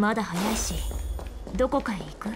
まだ早いしどこかへ行く？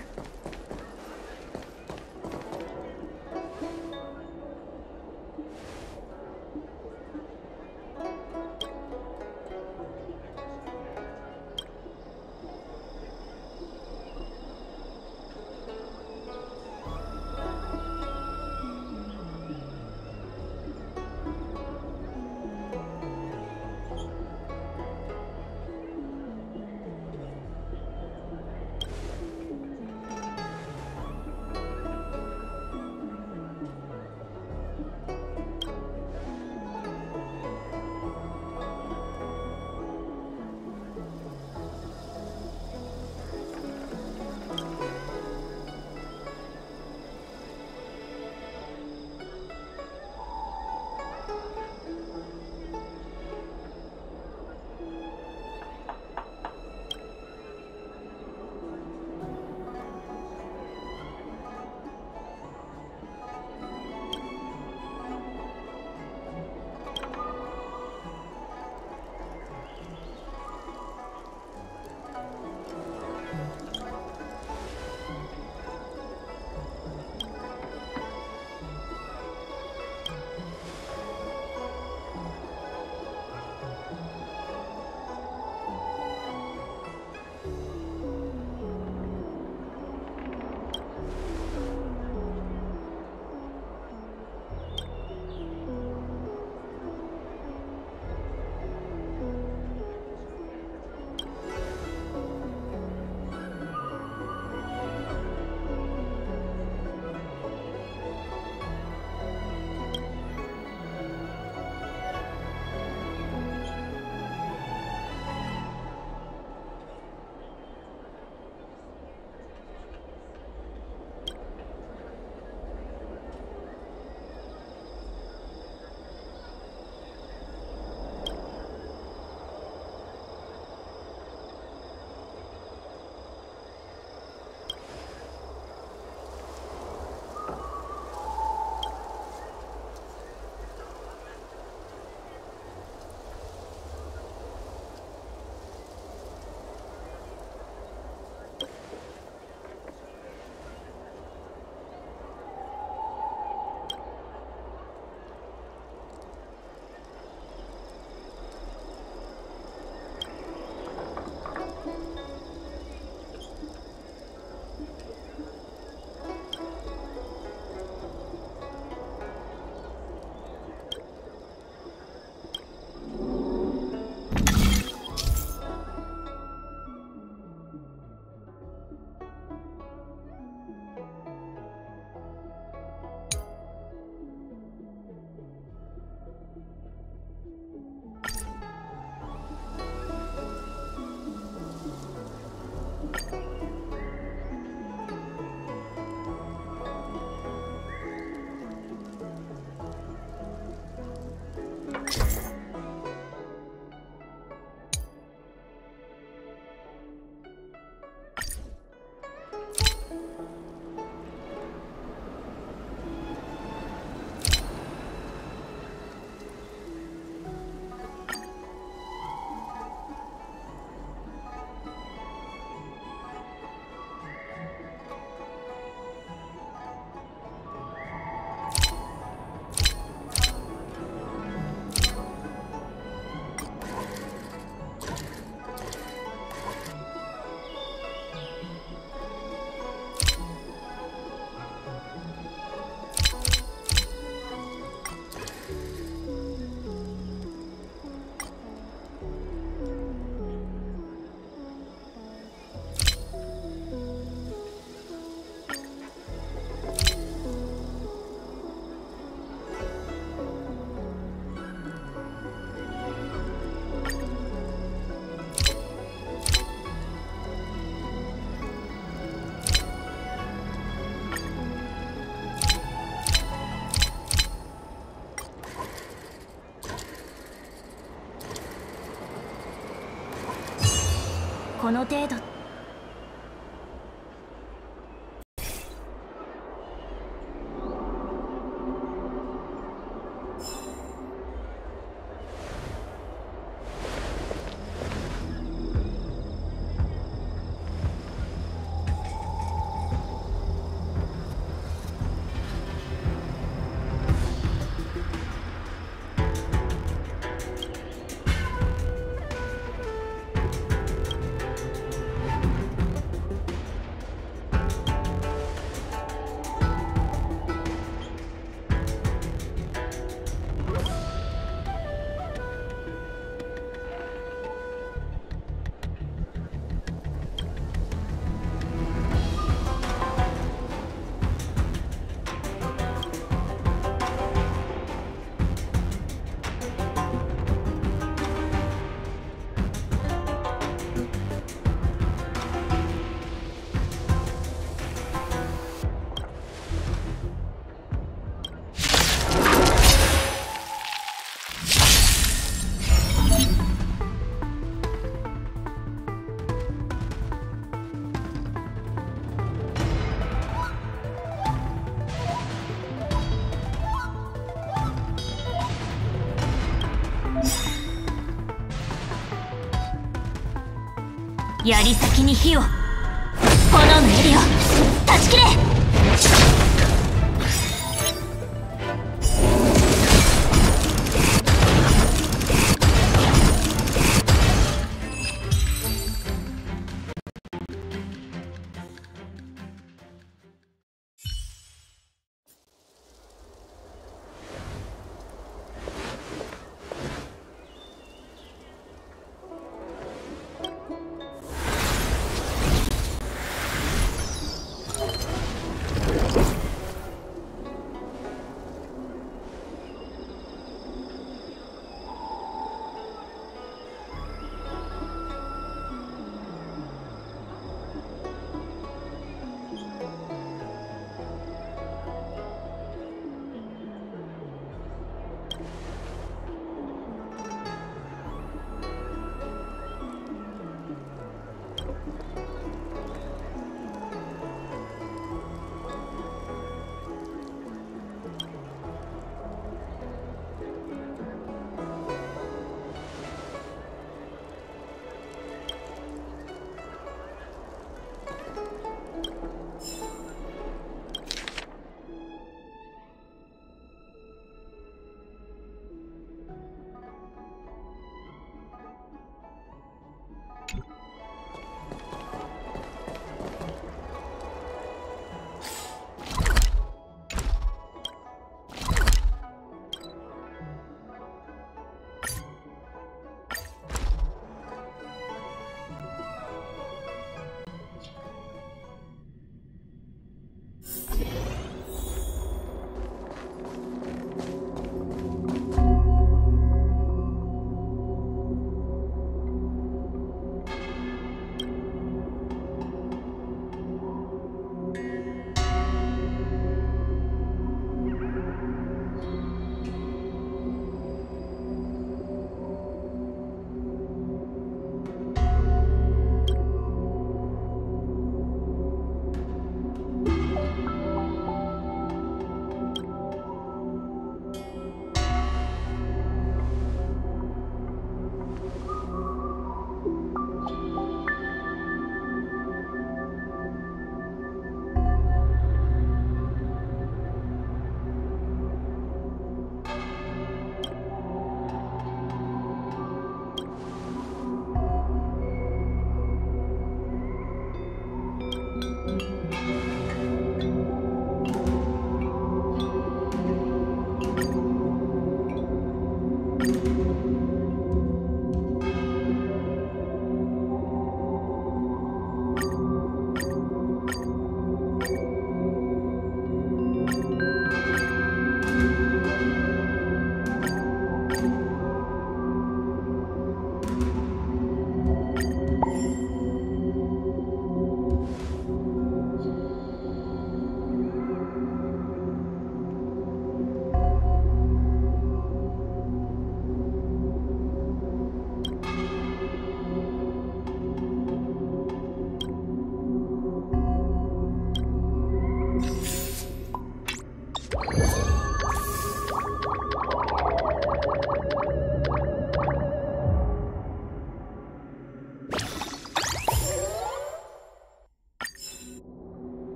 この程度槍先に火を。炎の襟を断ち切れ。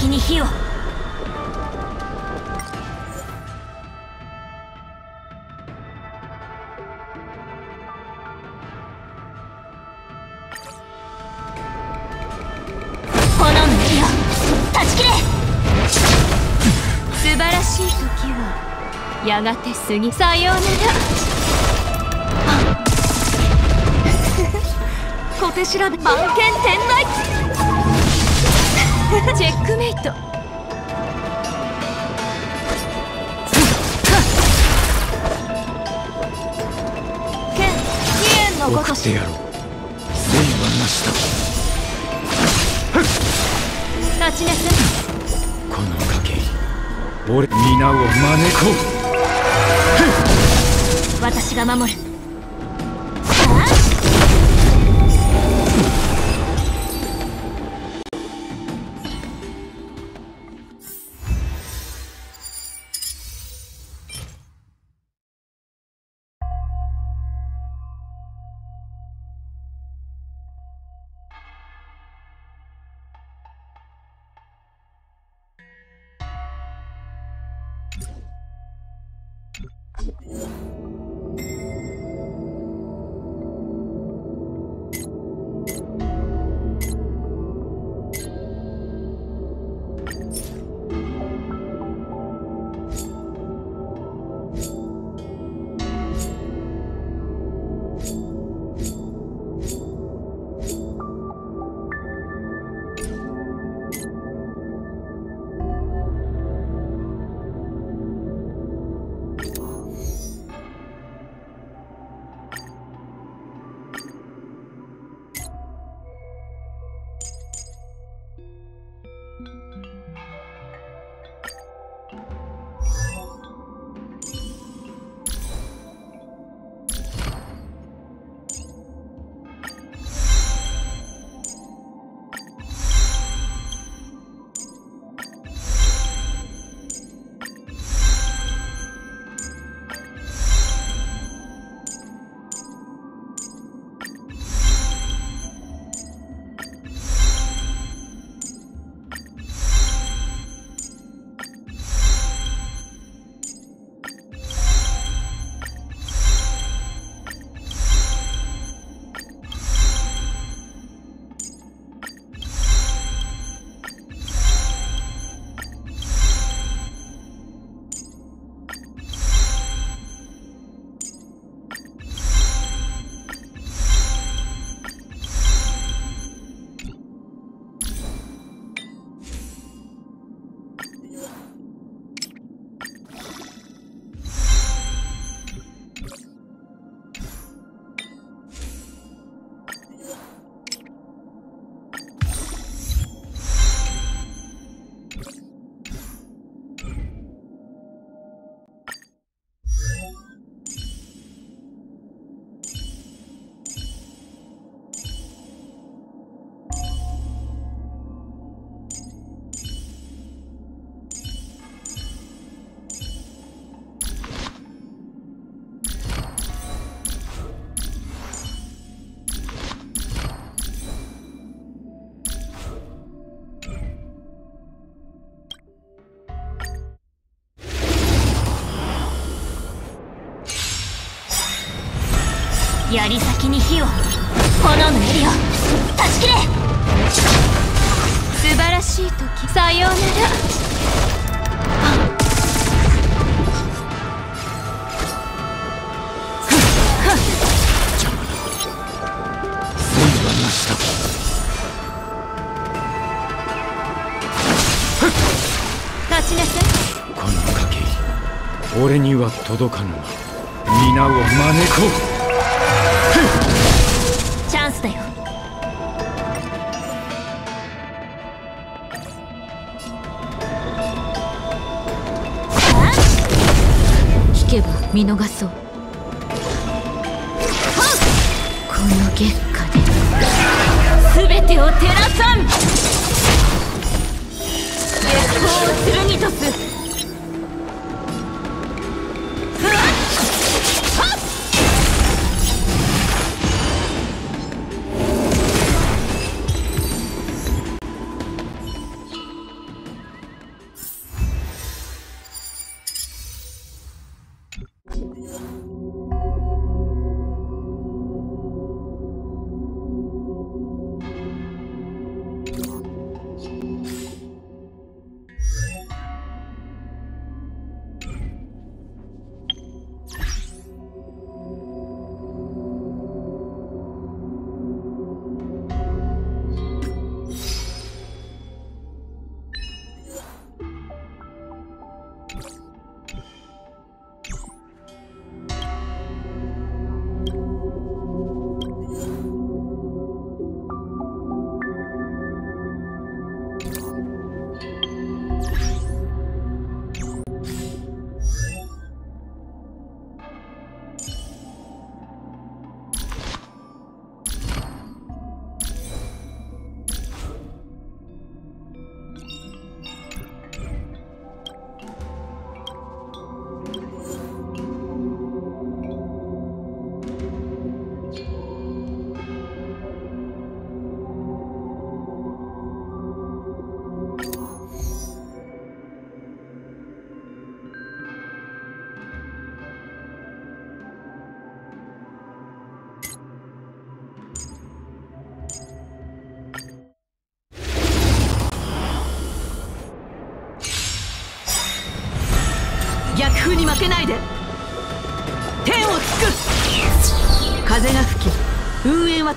先に火を。炎のエリア断ち切れ。素晴らしい時はやがて過ぎ。さようなら。小手調べ。番犬天内チェックメイト。剣飛燕のごとしやろう。善はなした立ちなさい。この賭け俺皆を招こ私が守る槍先に火を炎のエリア断ち切れ素晴らしい時。さようなら。立ちなさい。この賭け俺には届かぬ皆を招こう。チャンスだよ。聞けば見逃そう。この月下で。全てを照らさん。月光を剣とす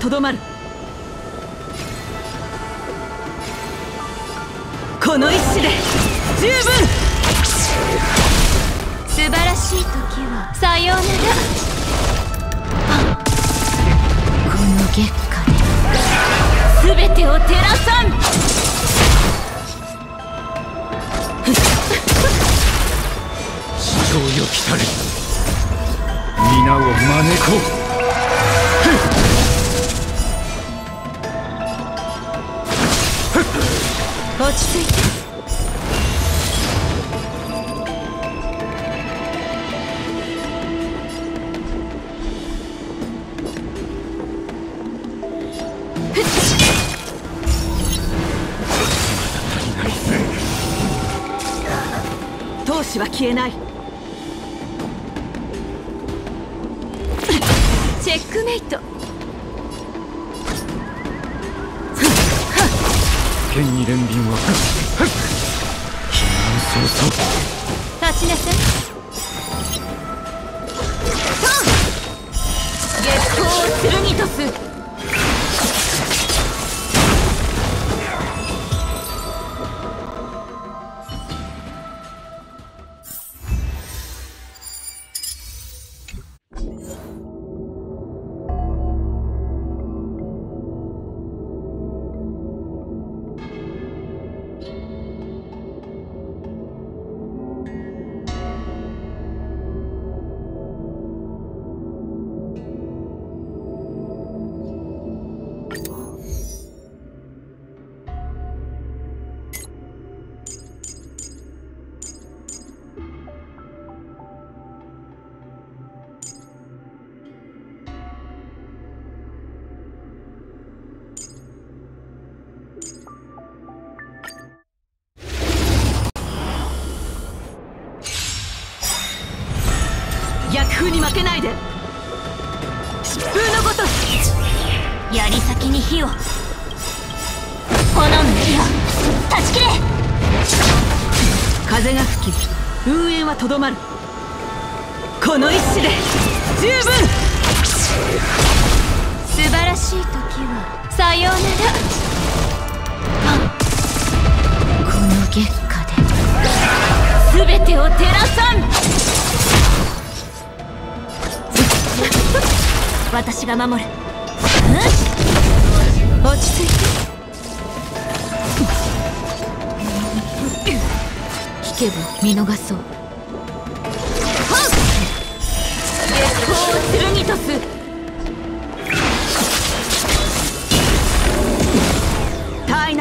とどまる。守る、うん、落ち着いて。聞けば見逃そう。とす。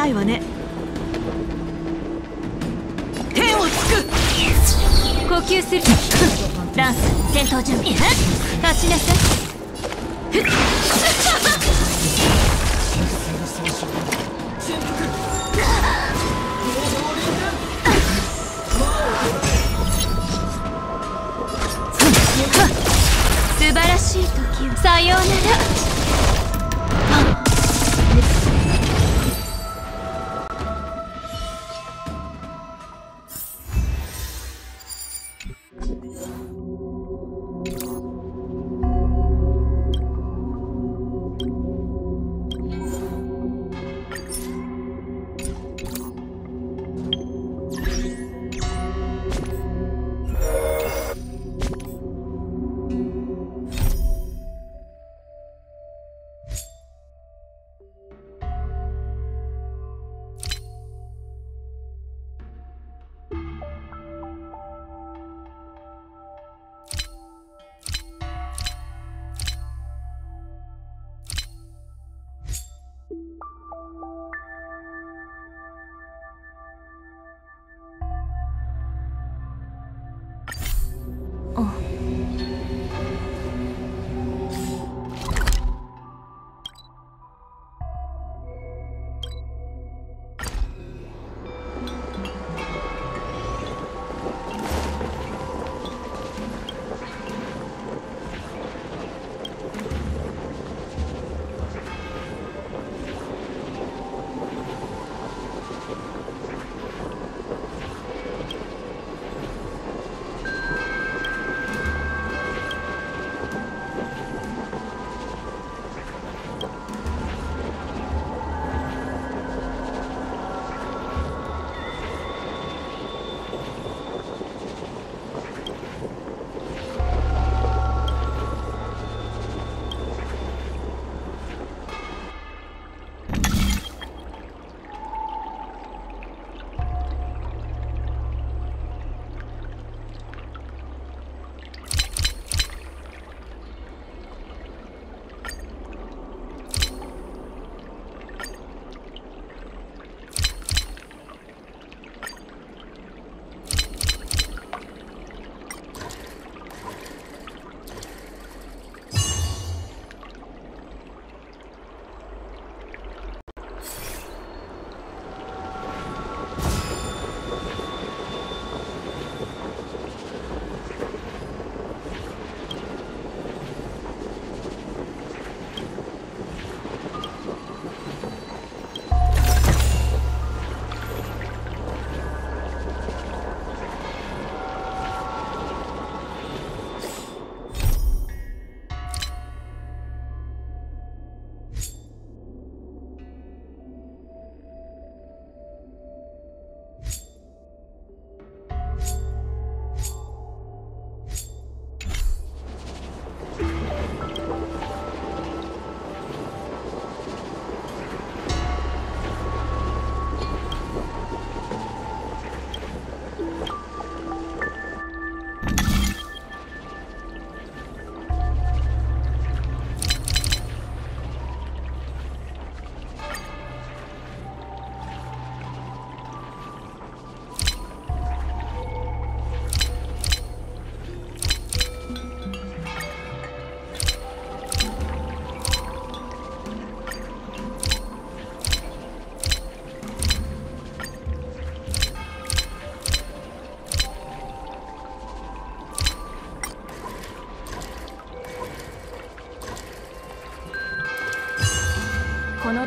ないわね。天をつく。呼吸する。ダンス戦闘準備。立ちなさい。Hit!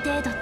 程度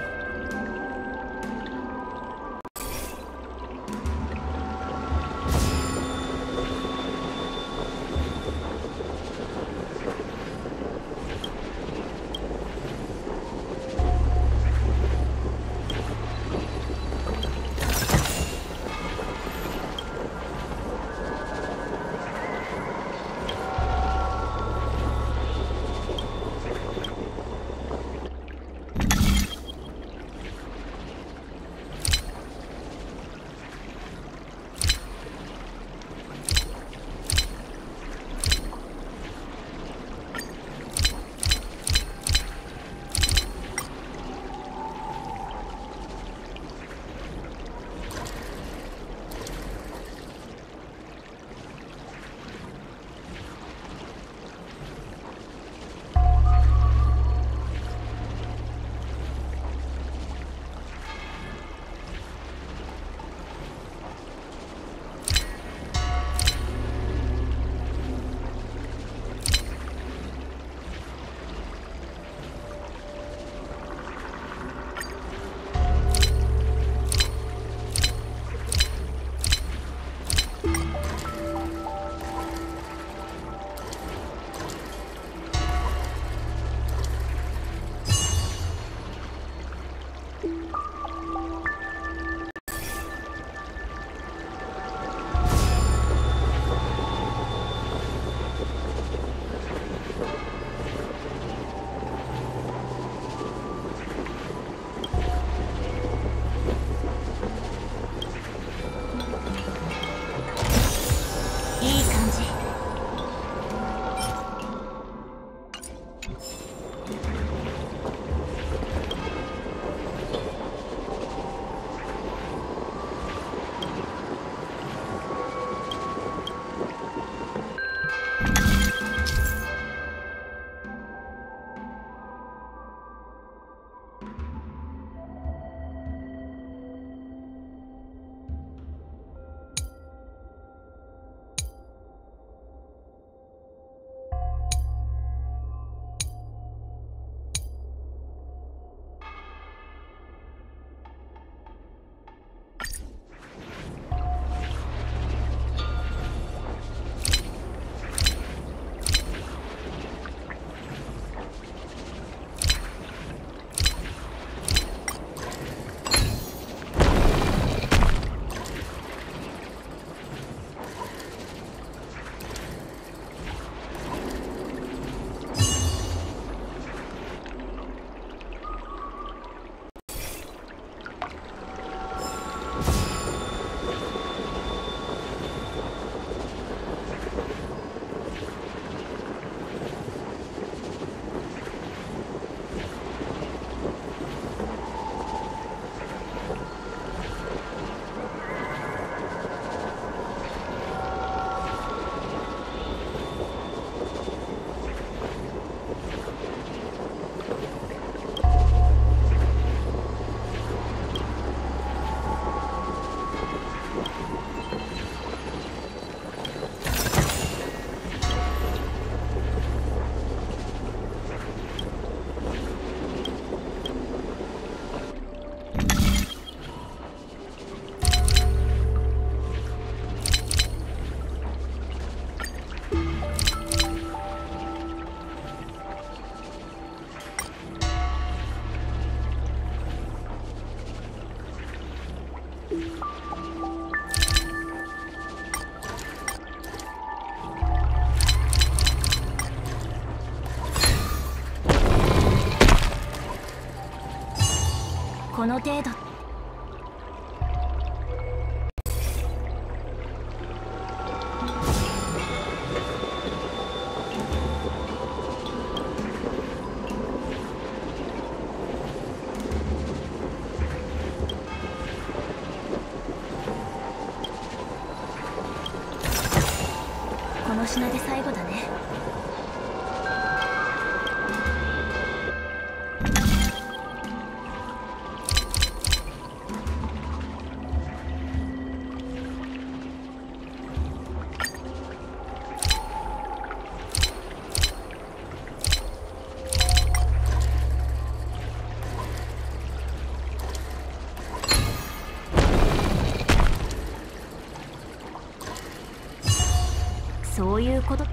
いうこと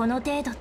この程度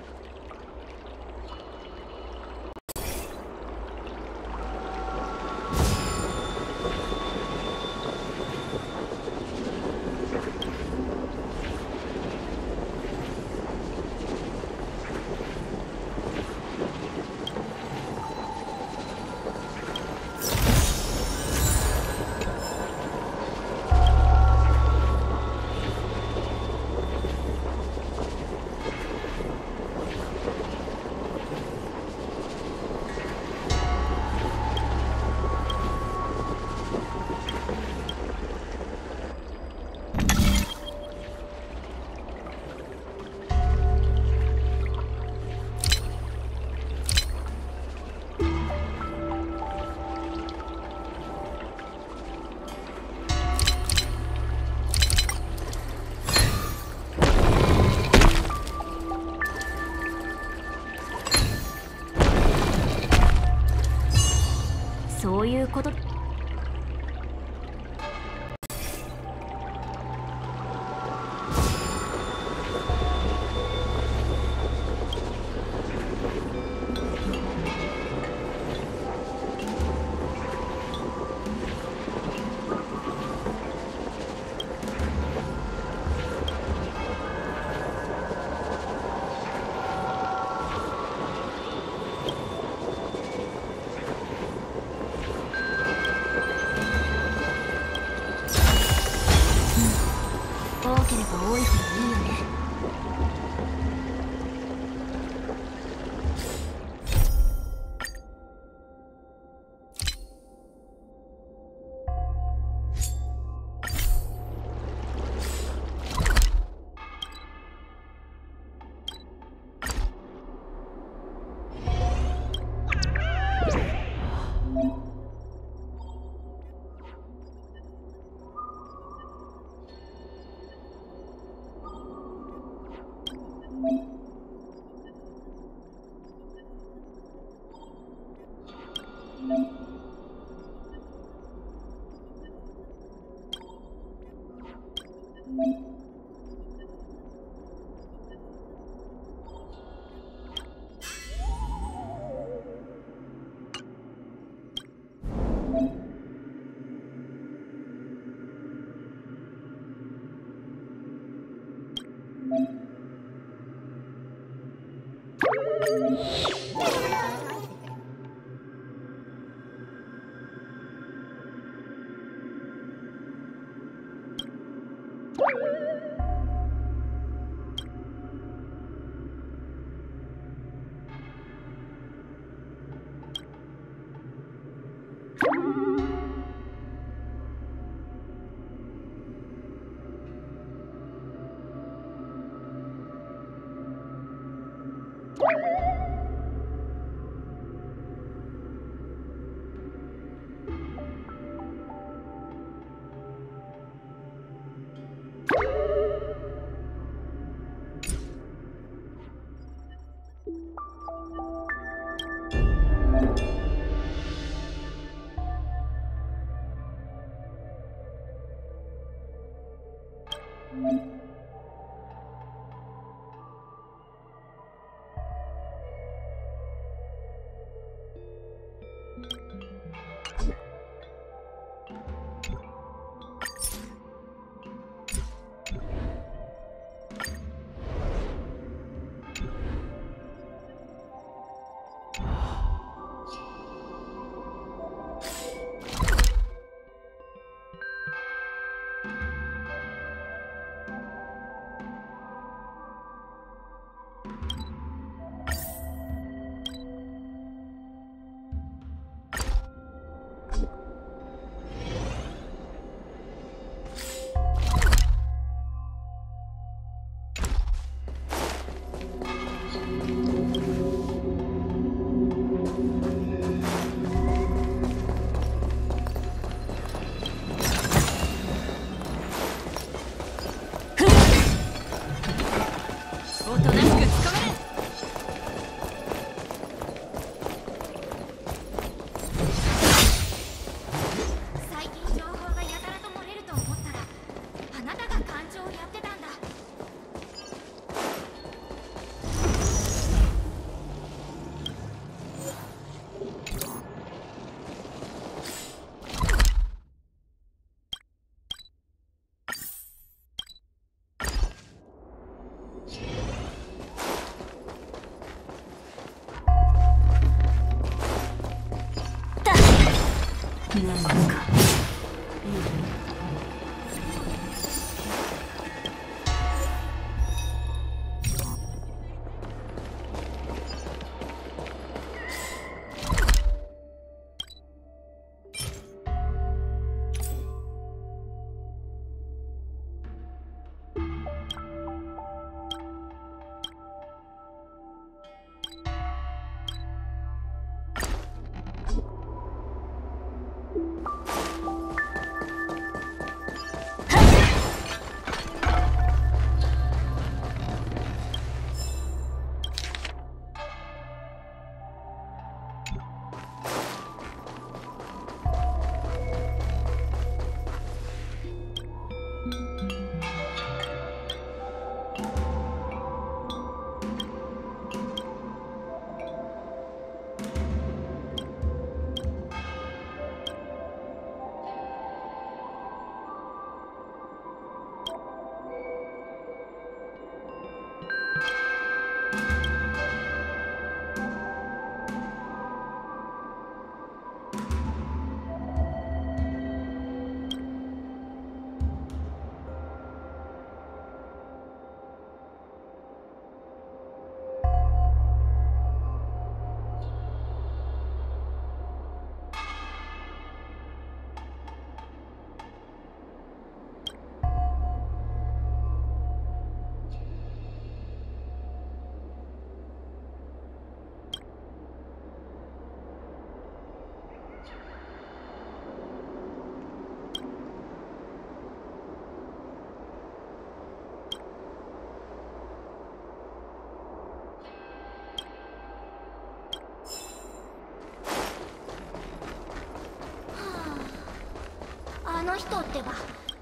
人ってば。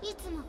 いつも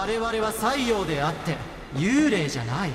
我々は西洋であって幽霊じゃない。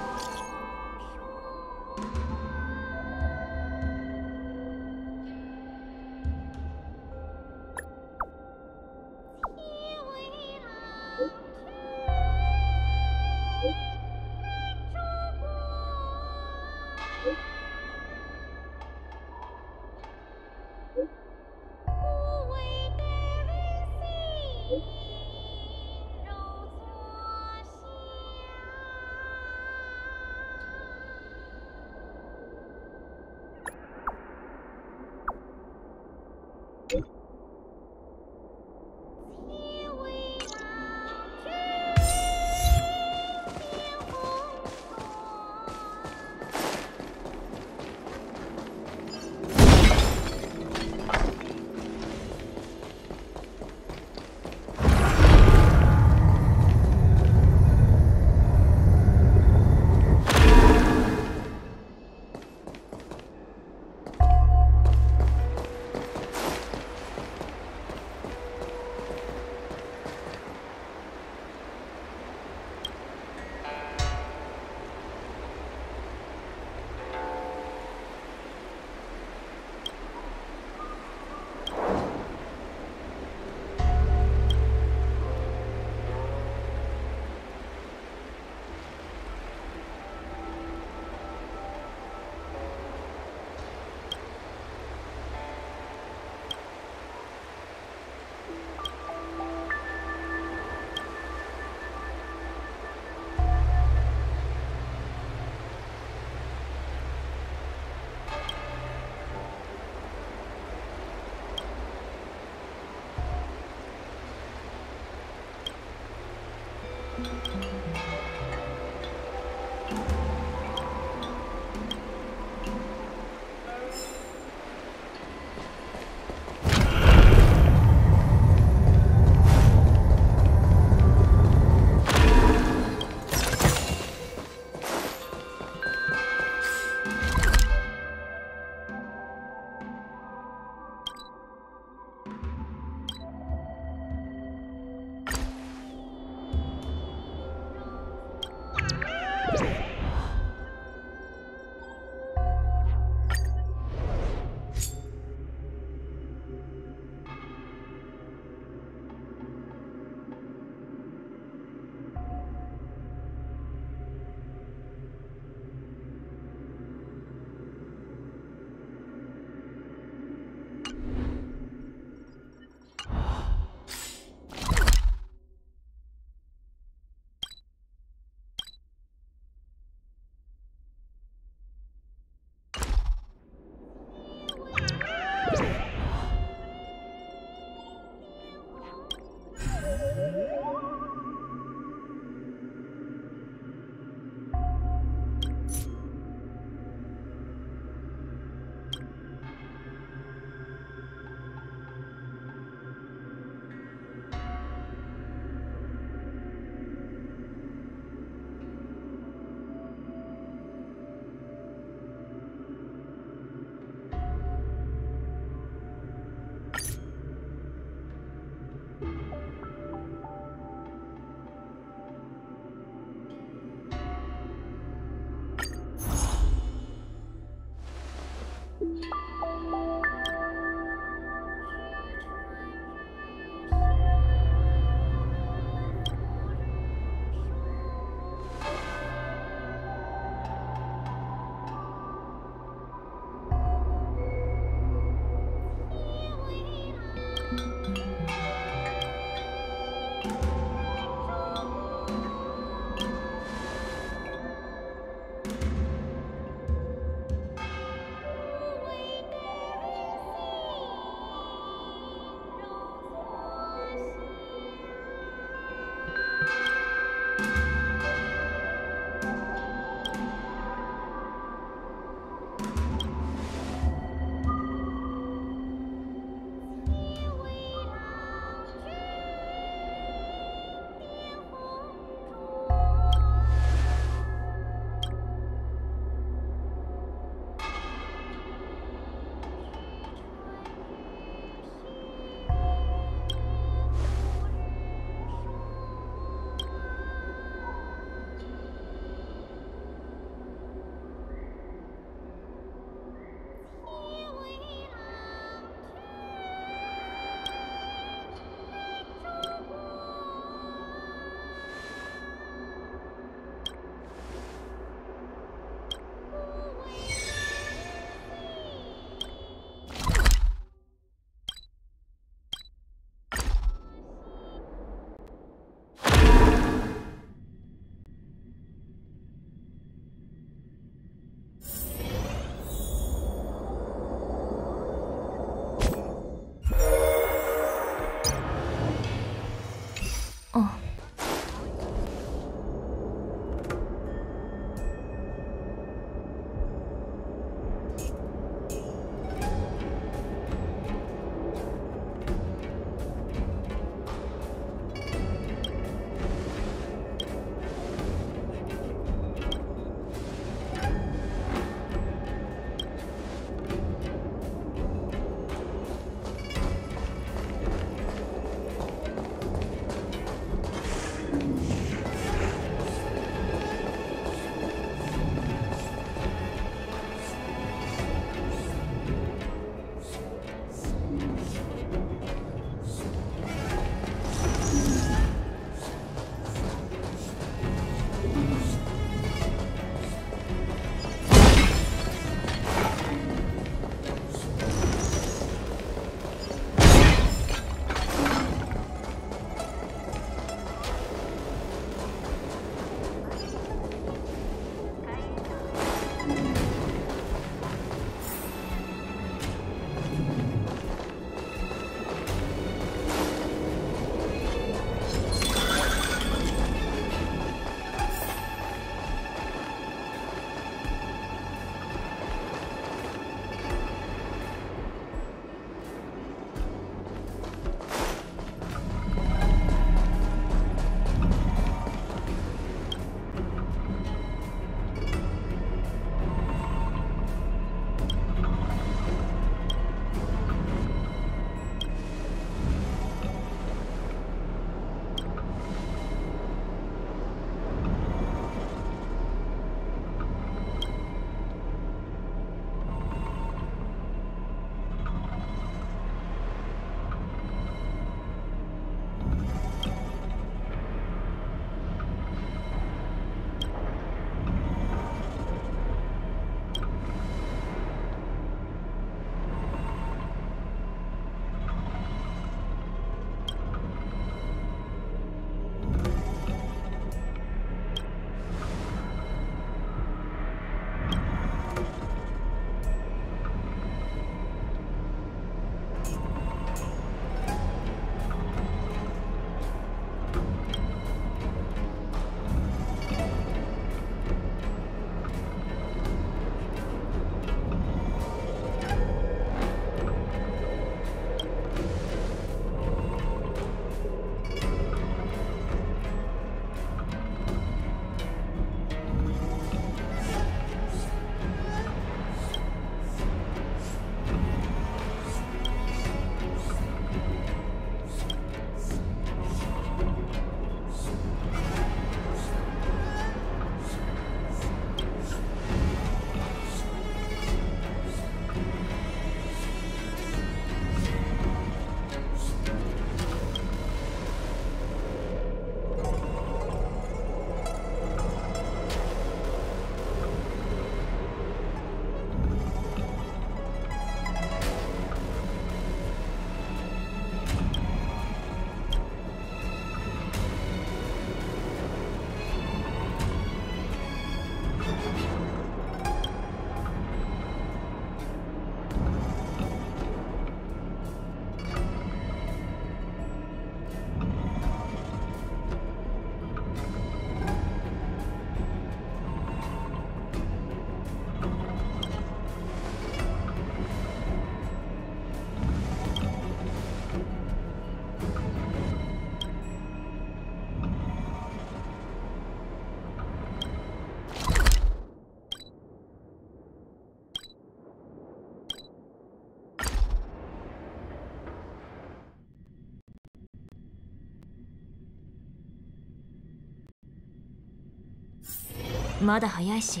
まだ早いし。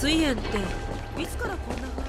水炎っていつからこんな風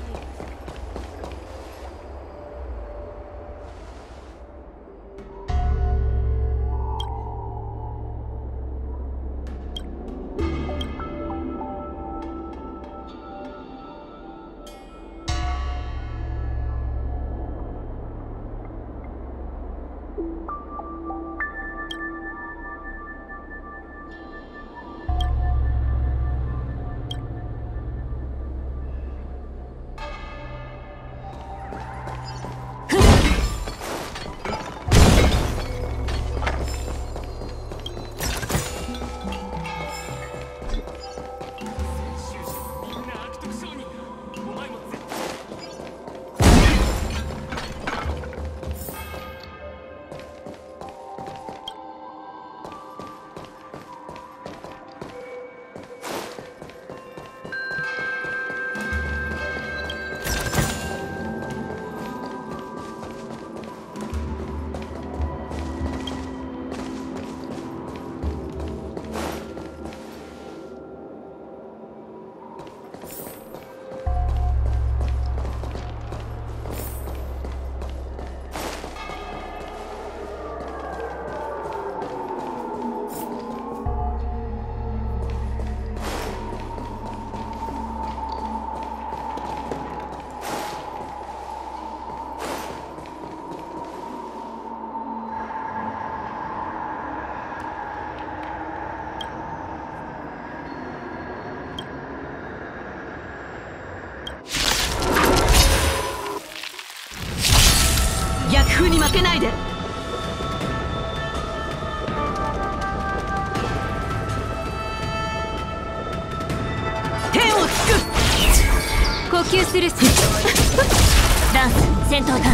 戦闘か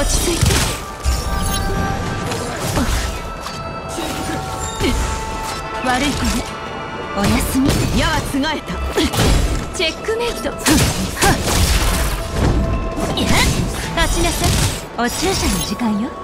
落ち着いて。悪い子ね。おやすみ矢はつがえたチェックメイトいや立ちなさいお注射の時間よ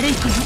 悪い子ね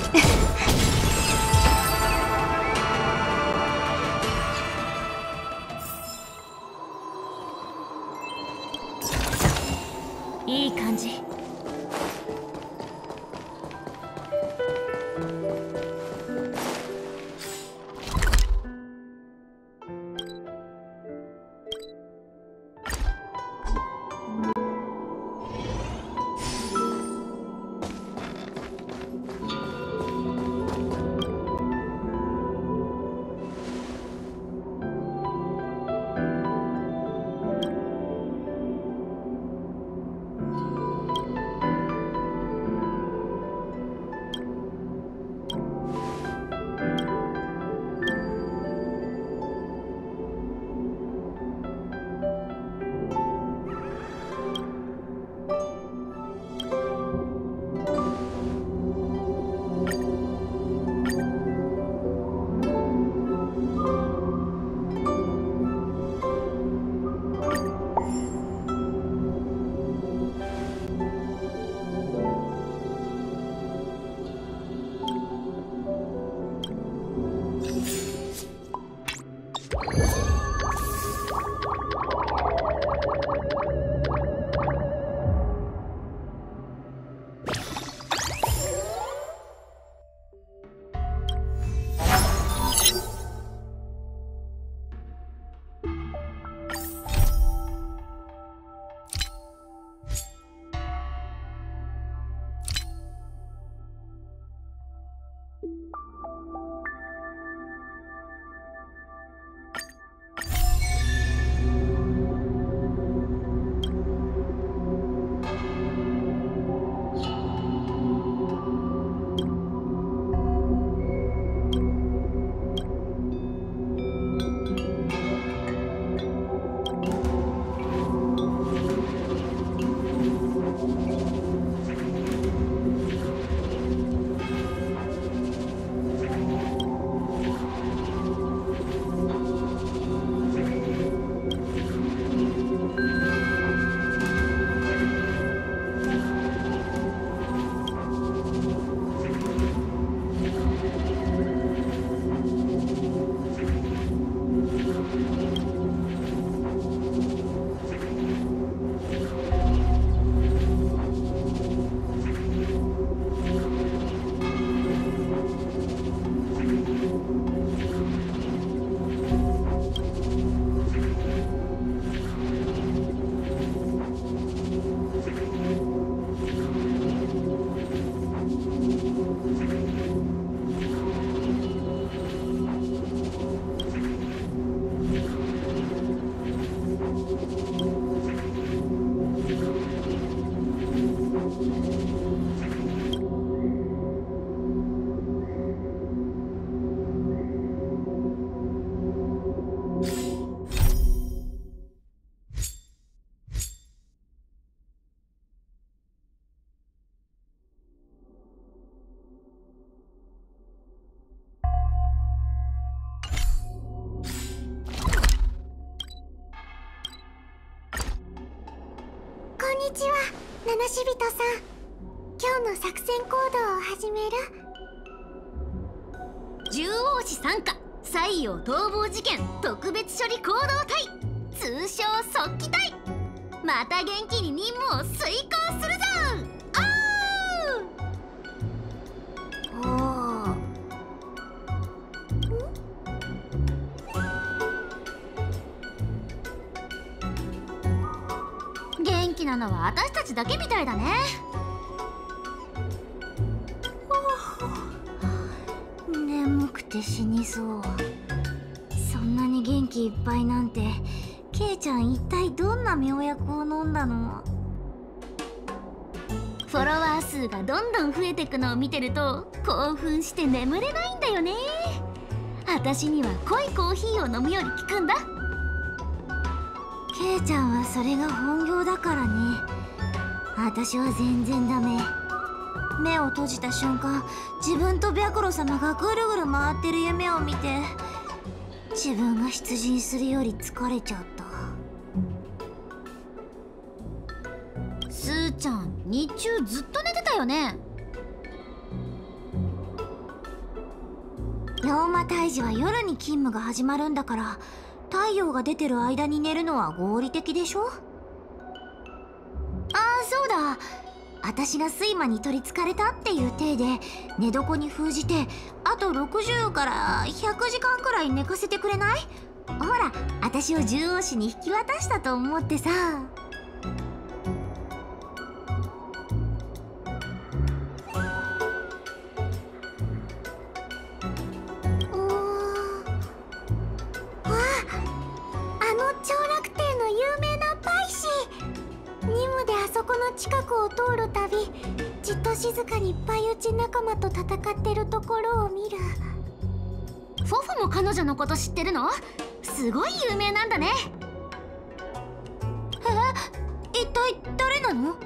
話し人さ。ん今日の作戦行動を始める。縦横子参加。西洋逃亡事件。特別処理行動隊。通称速記隊。また元気に任務を遂行するぞ。たいだね。眠くて死にそう。そんなに元気いっぱいなんてケイちゃん一体どんな妙薬を飲んだの？フォロワー数がどんどん増えてくのを見てると興奮して眠れないんだよね。私には濃いコーヒーを飲むより効くんだ。ケイちゃんはそれが本業だからね私は全然ダメ。目を閉じた瞬間自分と白露様がぐるぐる回ってる夢を見て自分が出陣するより疲れちゃった。すーちゃん日中ずっと寝てたよね。龍馬退治は夜に勤務が始まるんだから太陽が出てる間に寝るのは合理的でしょ？そうだ。私が睡魔に取りつかれたっていう体で寝床に封じてあと60から100時間くらい寝かせてくれない？ほら私を獣王子に引き渡したと思ってさ。うんああの長楽亭の有名近くを通るたびじっと静かにパイ打ち仲間と戦ってるところを見る。フォフも彼女のこと知ってるの？すごい有名なんだね。え一体誰なの？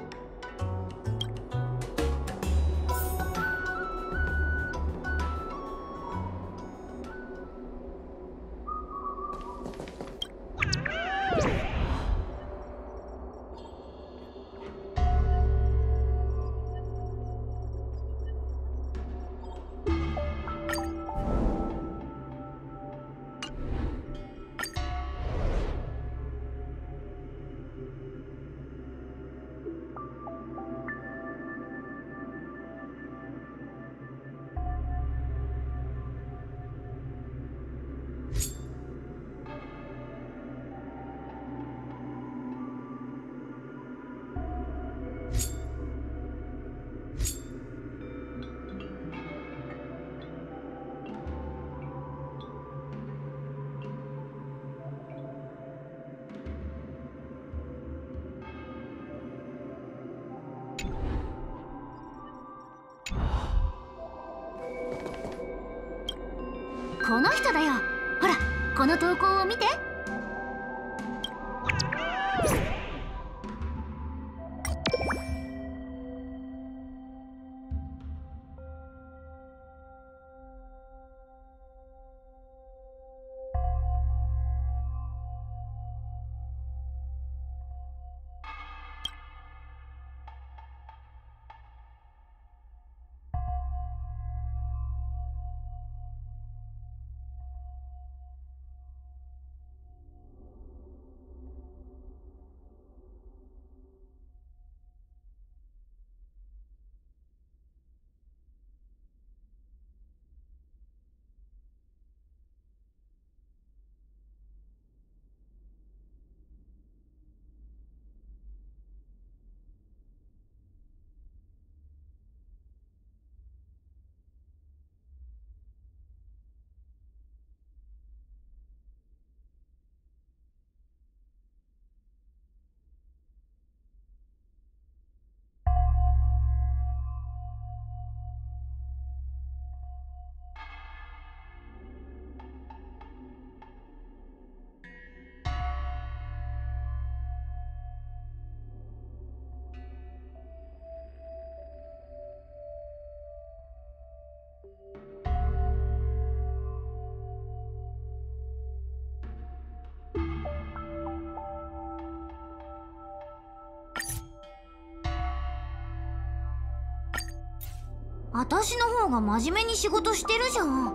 私の方が真面目に仕事してるじゃん。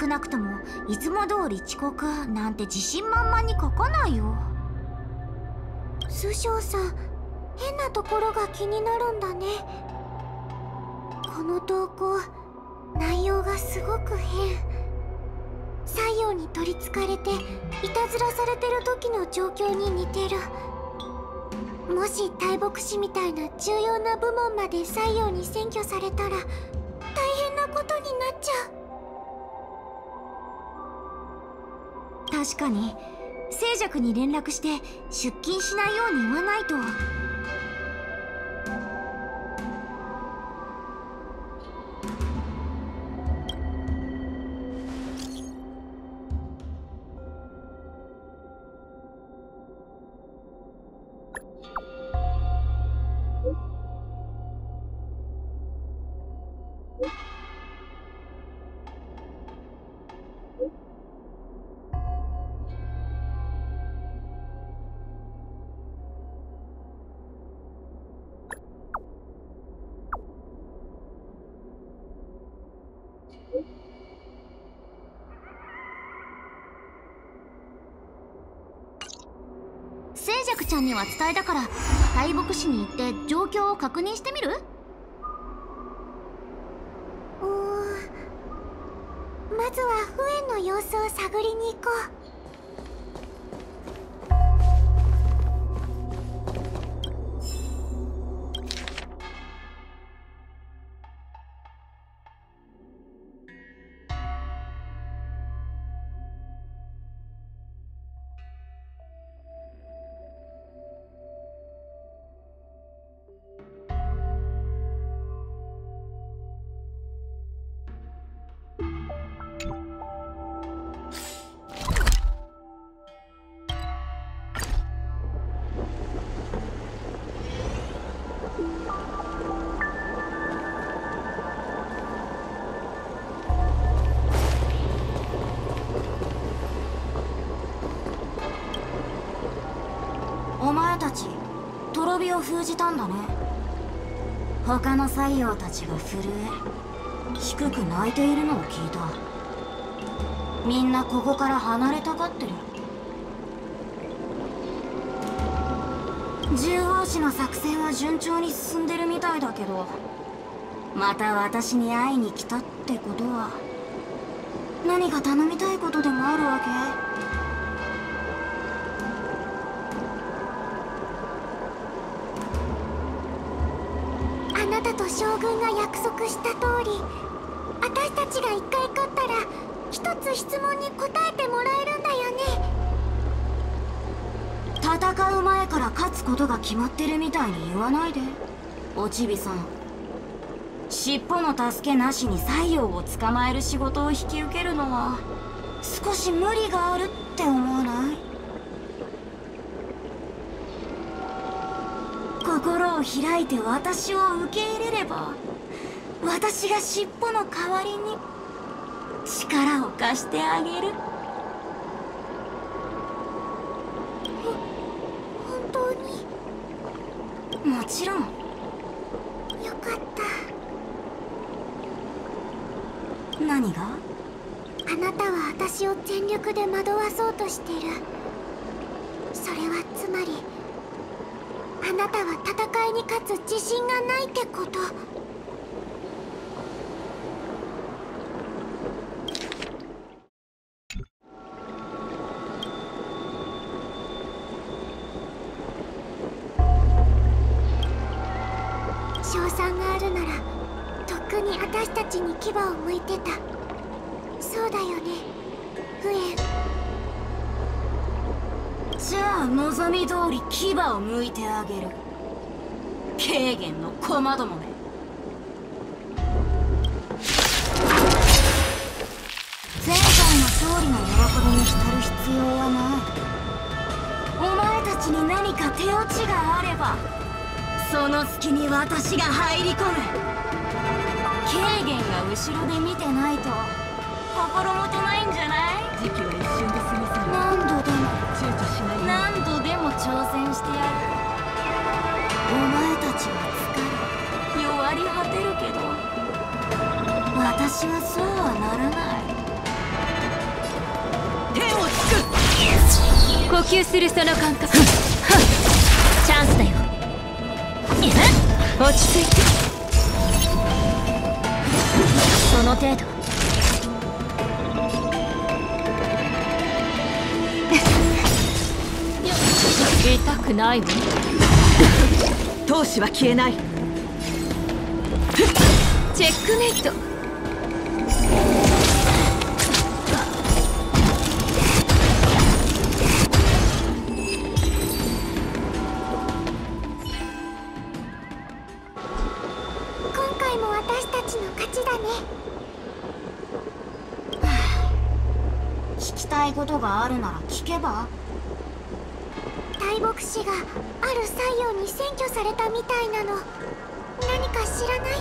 少なくともいつも通り遅刻なんて自信満々に書かないよ。師匠さん変なところが気になるんだね。この投稿内容がすごく変。西洋に取りつかれていたずらされてる時の状況に似てる。もし大牧師みたいな重要な部門まで採用に占拠されたら大変なことになっちゃう。確かに静寂に連絡して出勤しないように言わないと。静寂ちゃんには伝えたから大牧師に行って状況を確認してみる？うーまずはフエンの様子を探りに行こう。ロビを封じたんだね。他の採用たちが震え低く泣いているのを聞いた。みんなここから離れたがってる。獣王子の作戦は順調に進んでるみたいだけどまた私に会いに来たってことは何か頼みたいことでもあるわけ？たと将軍が約束した通り私たちが一回勝ったら一つ質問に答えてもらえるんだよね。戦う前から勝つことが決まってるみたいに言わないで。おちびさん。尻尾の助けなしに西洋を捕まえる仕事を引き受けるのは少し無理があるって思わない心を開いて私を受け入れれば私が尻尾の代わりに力を貸してあげる。本当に？もちろん。よかった。何が？あなたは私を全力で惑わそうとしてるそれはつまりあなたは戦いに勝つ自信がないってこと。賞賛があるならとっくに私たちに牙を向いてた。そうだよねフエ。ンじゃあ望み通り牙を向いてあげる。どもめ前回の勝利の喜びに浸る必要はない。お前たちに何か手落ちがあればその隙に私が入り込む。軽減が後ろで見てないと心もとないんじゃない？時期は一瞬で過ぎ去る。何度でも躊躇しないよ。何度でも挑戦してやる。お前私はそうはならない天をつく呼吸するその感覚チャンスだよ落ち着いて。その程度痛くないわ。闘志は消えない。チェックメイトたいことがあるなら聞けば？大牧師がある西洋に占拠されたみたいなの。何か知らない？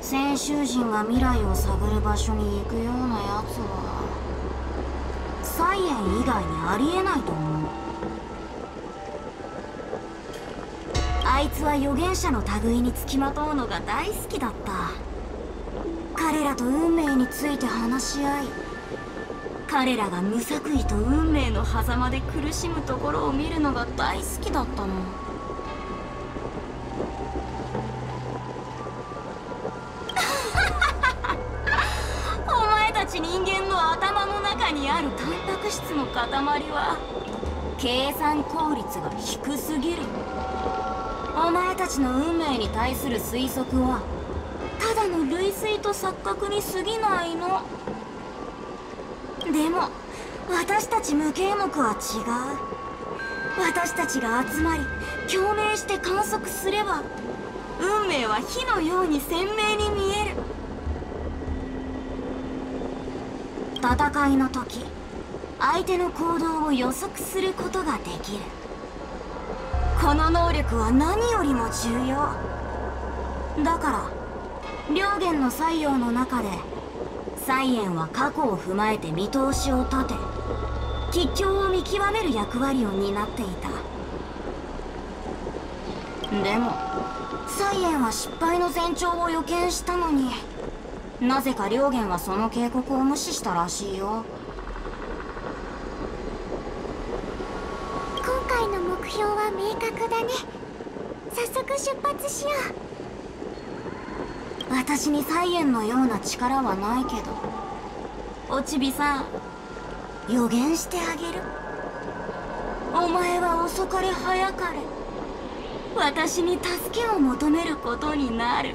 先週人が未来を探る場所に行くようなやつはサイエン以外にありえないと思うあいつは預言者の類につきまとうのが大好きだった。彼らと運命について話し合い彼らが無作為と運命の狭間で苦しむところを見るのが大好きだったの。お前たち人間の頭の中にあるタンパク質の塊は計算効率が低すぎる。お前たちの運命に対する推測はただの類推と錯覚に過ぎないの。でも私たち無形目は違う。私たちが集まり共鳴して観測すれば運命は火のように鮮明に見える。戦いの時相手の行動を予測することができる。この能力は何よりも重要。だから両元の採用の中でサイエンは過去を踏まえて見通しを立て吉凶を見極める役割を担っていた。でもサイエンは失敗の前兆を予見したのになぜか両元はその警告を無視したらしいよ今回の目標は明確だね。早速出発しよう。私にサイエンのような力はないけど。おちびさん。予言してあげる。お前は遅かれ早かれ。私に助けを求めることになる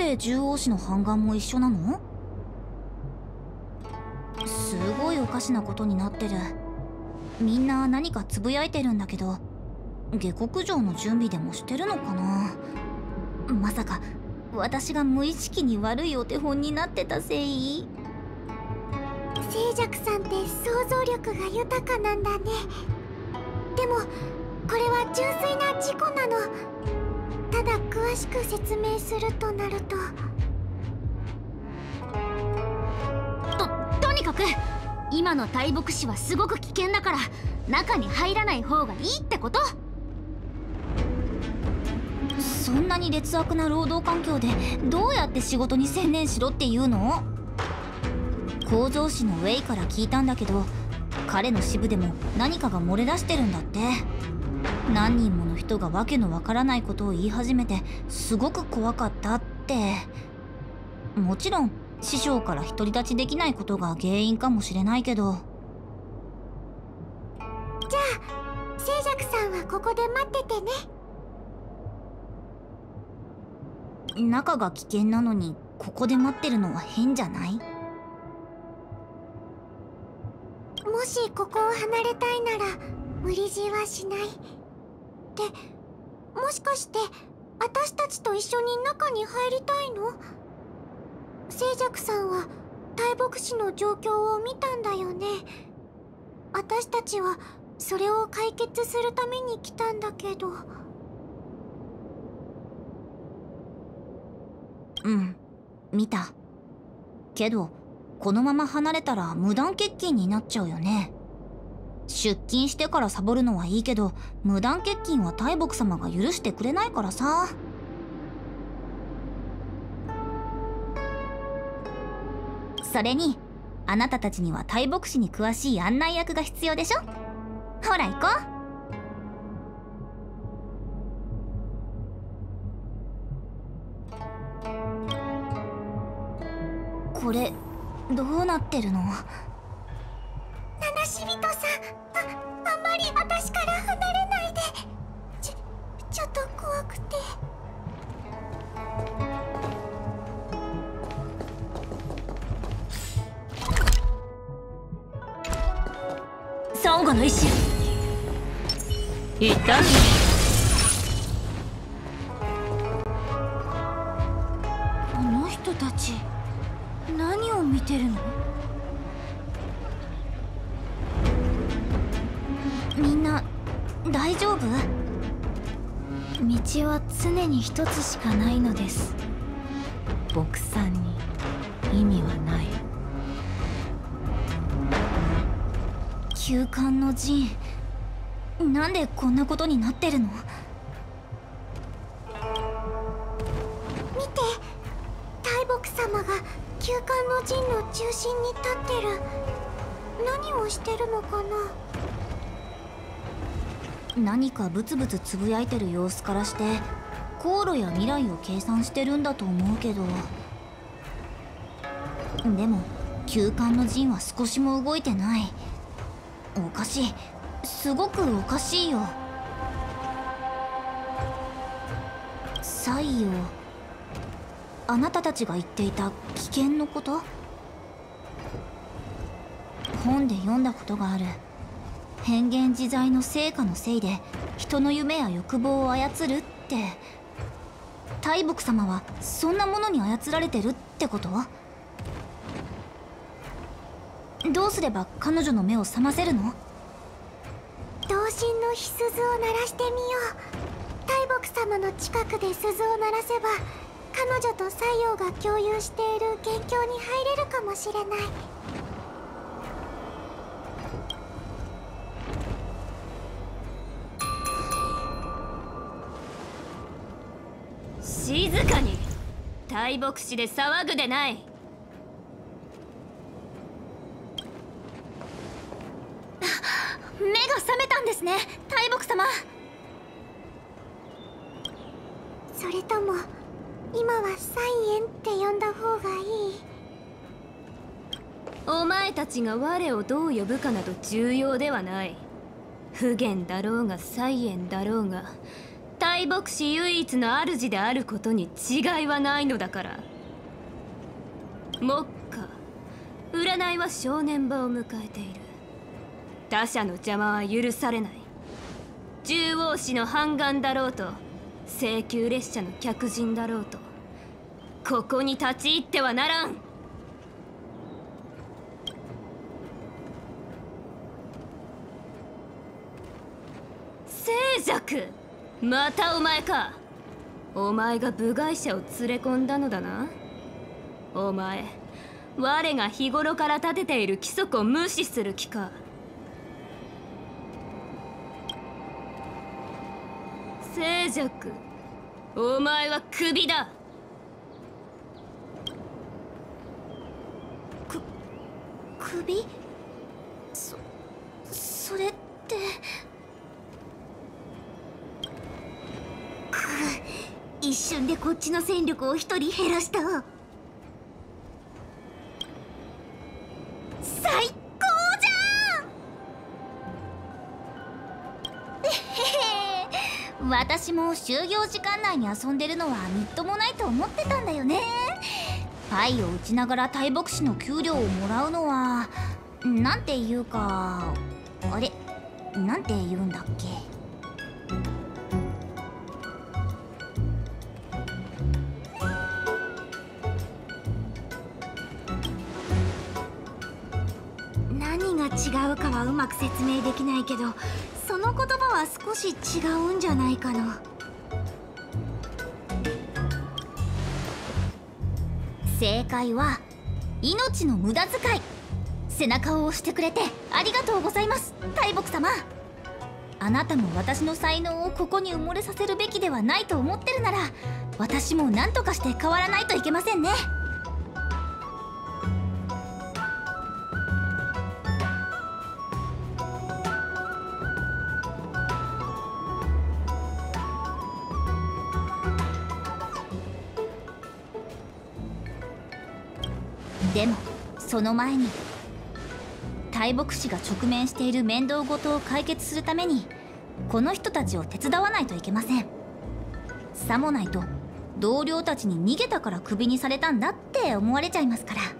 て獣王子の半眼も一緒なの？すごいおかしなことになってる。みんな何かつぶやいてるんだけど下克上の準備でもしてるのかな？まさか私が無意識に悪いお手本になってたせい？静寂さんって想像力が豊かなんだね。でもこれは純粋な事故なの。ただ詳しく説明するとなると。ととにかく今の大牧師はすごく危険だから中に入らない方がいいってこと。そんなに劣悪な労働環境でどうやって仕事に専念しろっていうの？工場師のウェイから聞いたんだけど彼の支部でも何かが漏れ出してるんだって。何人もの人が訳のわからないことを言い始めてすごく怖かったって。もちろん師匠から独り立ちできないことが原因かもしれないけど。静寂さんはここで待っててね。中が危険なのにここで待ってるのは変じゃない？もしここを離れたいなら無理強いはしない。でもしかして私たちと一緒に中に入りたいの？静寂さんは大牧師の状況を見たんだよね。私たちはそれを解決するために来たんだけど。うん。見た。けどこのまま離れたら無断欠勤になっちゃうよね。出勤してからサボるのはいいけど無断欠勤は大木様が許してくれないからさ。それにあなたたちには大牧師に詳しい案内役が必要でしょ？ほら行こう。これどうなってるの？七し人さ。んああんまり私から離れないで。ちょちょっと怖くて。サオガの意志い。たあの人たち何を見てるの？道は常に一つしかないのです。僕さんに意味はない。休館の陣なんでこんなことになってるの？見て大木様が休館の陣の中心に立ってる。何をしてるのかな？何かブツブツつぶやいてる様子からして航路や未来を計算してるんだと思うけど。でも休館の陣は少しも動いてない。おかしい。すごくおかしいよ。西洋。あなたたちが言っていた危険のこと？本で読んだことがある。変幻自在の成果のせいで人の夢や欲望を操るって。大木様はそんなものに操られてるってこと？どうすれば彼女の目を覚ませるの？同心の火鈴を鳴らしてみよう。大木様の近くで鈴を鳴らせば彼女と西洋が共有している元凶に入れるかもしれない。静かに。大牧師で騒ぐでない。目が覚めたんですね大木様。それとも今はサイエンって呼んだ方がいい？お前たちが我をどう呼ぶかなど重要ではない。不言だろうが菜園だろうが大牧師唯一の主であることに違いはないのだから。目下占いは正念場を迎えている。他者の邪魔は許されない。獣王氏の半眼だろうと請求列車の客人だろうとここに立ち入ってはならん。静寂またお前か。お前が部外者を連れ込んだのだな。お前我が日頃から立てている規則を無視する気か。静寂お前はクビだ。首そそれってく瞬でこっちの戦力を一人減らした。最高じゃん！へ へ私も就業時間内に遊んでるのはみっともないと思ってたんだよね。パイを打ちながら大牧師の給料をもらうのはなんていうかあれ？なんて言うんだっけ？違うかはうまく説明できないけどその言葉は少し違うんじゃないかな。正解は命の無駄遣い。背中を押してくれてありがとうございます大木様。あなたも私の才能をここに埋もれさせるべきではないと思ってるなら私も何とかして変わらないといけませんね。その前に大牧師が直面している面倒事を解決するためにこの人たちを手伝わないといけません。さもないと同僚たちに逃げたからクビにされたんだって思われちゃいますから。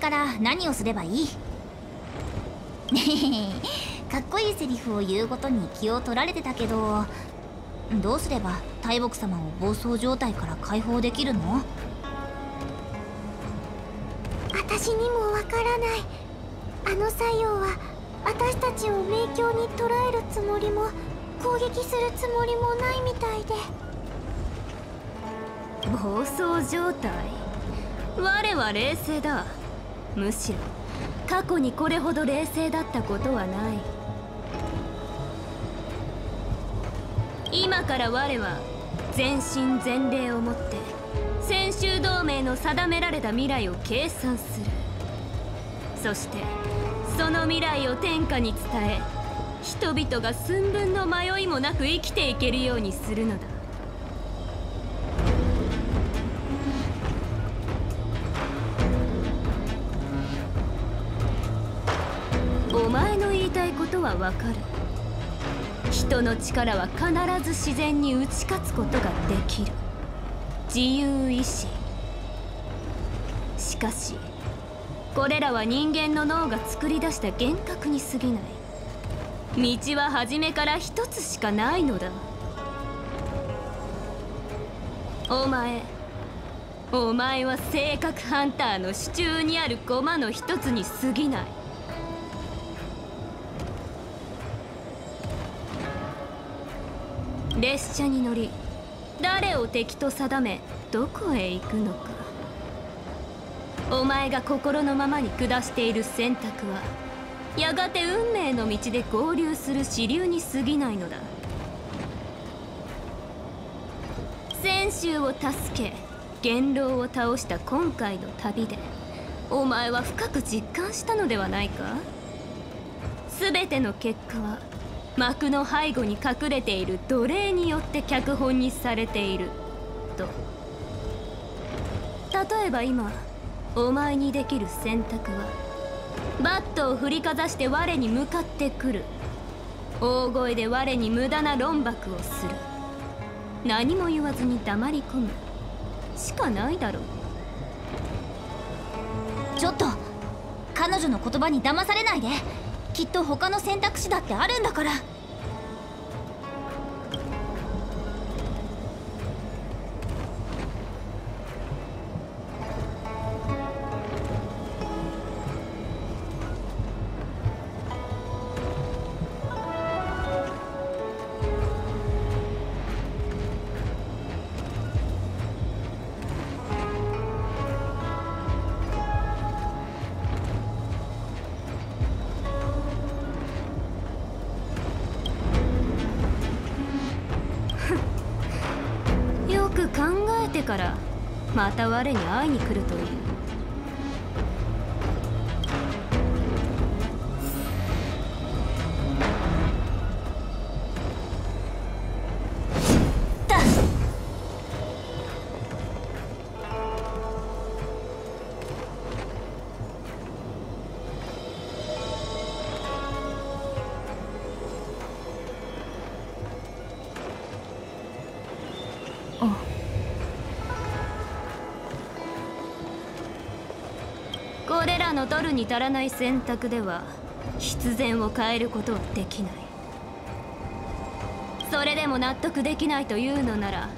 から何をすればいい？かっこいいセリフを言うことに気を取られてたけどどうすれば大木様を暴走状態から解放できるの？私にもわからない。あの作用は私たちを迷宮に捕らえるつもりも攻撃するつもりもないみたいで。暴走状態？我は冷静だむしろ過去にこれほど冷静だったことはない。今から我は全身全霊をもって先週同盟の定められた未来を計算する。そしてその未来を天下に伝え人々が寸分の迷いもなく生きていけるようにするのだ。はわかる。人の力は必ず自然に打ち勝つことができる。自由意志。しかしこれらは人間の脳が作り出した幻覚に過ぎない。道は初めから一つしかないのだ。お前お前は性格ハンターの手中にある駒の一つに過ぎない。列車に乗り誰を敵と定めどこへ行くのか。お前が心のままに下している選択はやがて運命の道で合流する支流に過ぎないのだ。先週を助け元老を倒した今回の旅でお前は深く実感したのではないか。全ての結果は幕の背後に隠れている奴隷によって脚本にされている。と。例えば今お前にできる選択はバットを振りかざして我に向かってくる。大声で我に無駄な論駁をする。何も言わずに黙り込む。しかないだろう。ちょっと彼女の言葉に騙されないで。きっと他の選択肢だってあるんだから。に足らない選択では必然を変えることはできない。それでも納得できないというのなら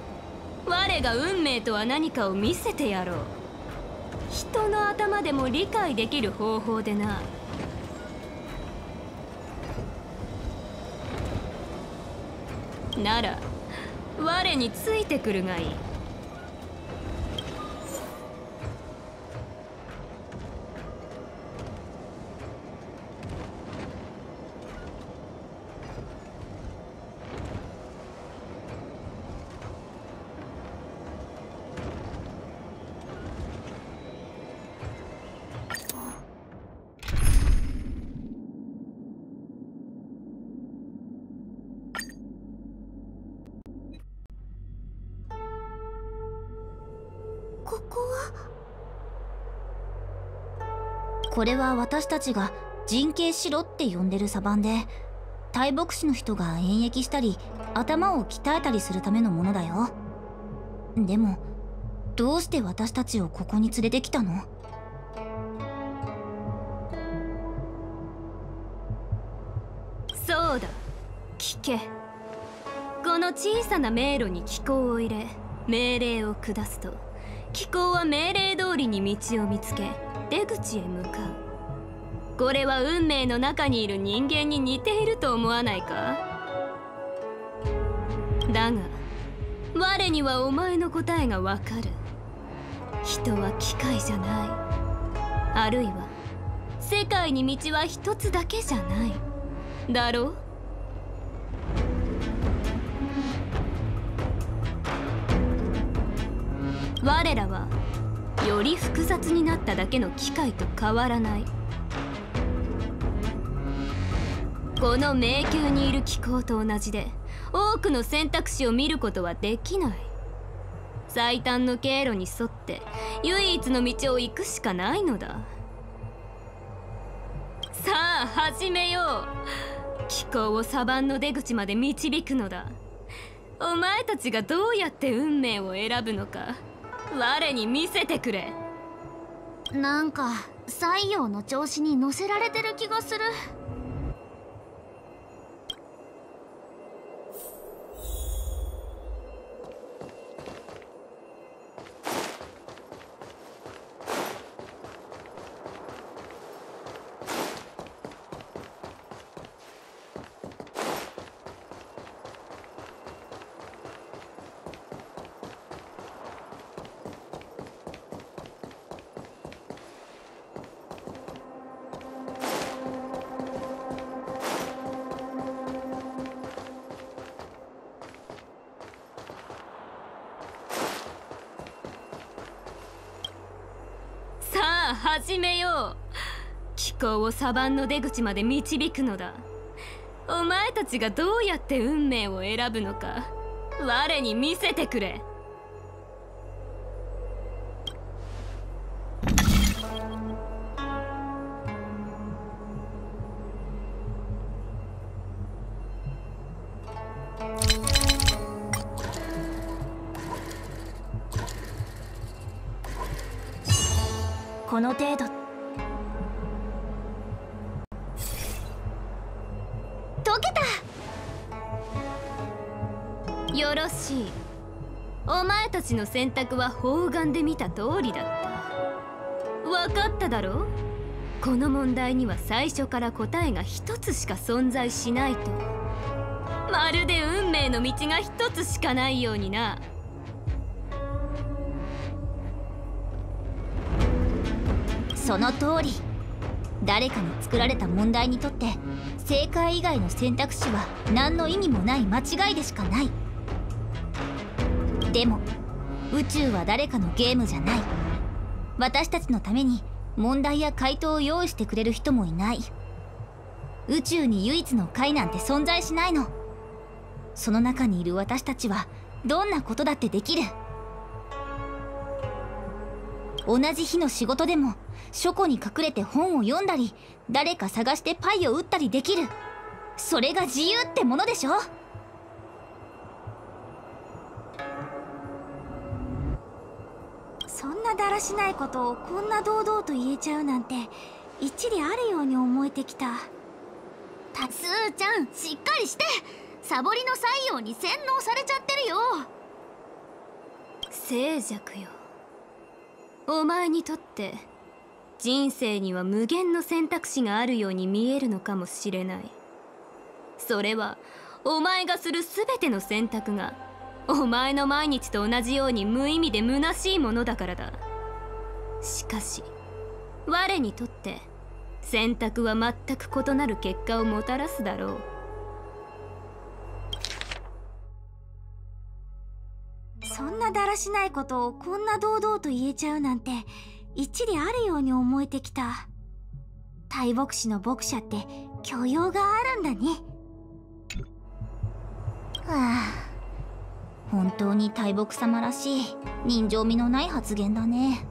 我が運命とは何かを見せてやろう。人の頭でも理解できる方法でな。なら我についてくるがいい。れは私たちが陣形しろって呼んでるサバンで大牧師の人が演劇したり頭を鍛えたりするためのものだよ。でもどうして私たちをここに連れてきたの？そうだ。聞け。この小さな迷路に気候を入れ命令を下すと。気候は命令通りに道を見つけ出口へ向かう。これは運命の中にいる人間に似ていると思わないか？だが我にはお前の答えがわかる。人は機械じゃない。あるいは世界に道は一つだけじゃない。だろう？我らはより複雑になっただけの機械と変わらない。この迷宮にいる気候と同じで多くの選択肢を見ることはできない。最短の経路に沿って唯一の道を行くしかないのだ。さあ始めよう。気候をサバンの出口まで導くのだ。お前たちがどうやって運命を選ぶのか。我に見せてくれ。なんか西洋の調子に乗せられてる気がする。始めよう。気候をサバンの出口まで導くのだ。お前たちがどうやって運命を選ぶのか我に見せてくれ。の程度。解けた。よろしい。お前たちの選択は方眼で見た通りだった。分かっただろ？うこの問題には最初から答えが一つしか存在しないと。まるで運命の道が一つしかないようにな。その通り。誰かに作られた問題にとって正解以外の選択肢は何の意味もない間違いでしかない。でも宇宙は誰かのゲームじゃない。私たちのために問題や回答を用意してくれる人もいない。宇宙に唯一の解なんて存在しないの。その中にいる私たちはどんなことだってできる。同じ日の仕事でも書庫に隠れて本を読んだり誰か探してパイを打ったりできる。それが自由ってものでしょ？そんなだらしないことをこんな堂々と言えちゃうなんて一理あるように思えてきた。たすーちゃんしっかりして。サボりの採用に洗脳されちゃってるよ。静寂よ。お前にとって人生には無限の選択肢があるように見えるのかもしれない。それはお前がする全ての選択がお前の毎日と同じように無意味で虚しいものだからだ。しかし我にとって選択は全く異なる結果をもたらすだろう。そんなだらしないことをこんな堂々と言えちゃうなんて一理あるように思えてきた。大牧師の牧者って許容があるんだね。はあ。本当に大木様らしい人情味のない発言だね。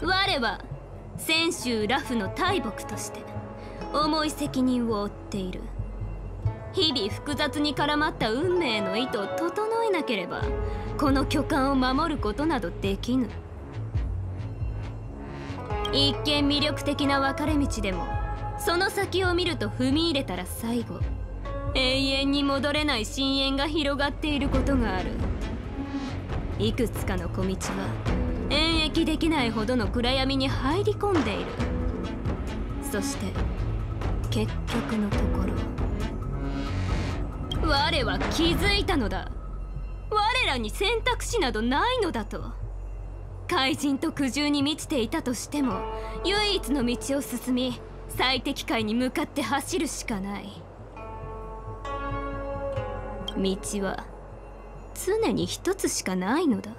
我は泉州ラフの大木として重い責任を負っている。日々複雑に絡まった運命の糸を整えなければこの巨漢を守ることなどできぬ。一見魅力的な分かれ道でもその先を見ると踏み入れたら最後永遠に戻れない深淵が広がっていることがある。いくつかの小道は演繹できないほどの暗闇に入り込んでいる。そして結局のところ。我は気づいたのだ。我らに選択肢などないのだと。怪人と苦渋に満ちていたとしても唯一の道を進み最適解に向かって走るしかない。道は常に一つしかないのだ。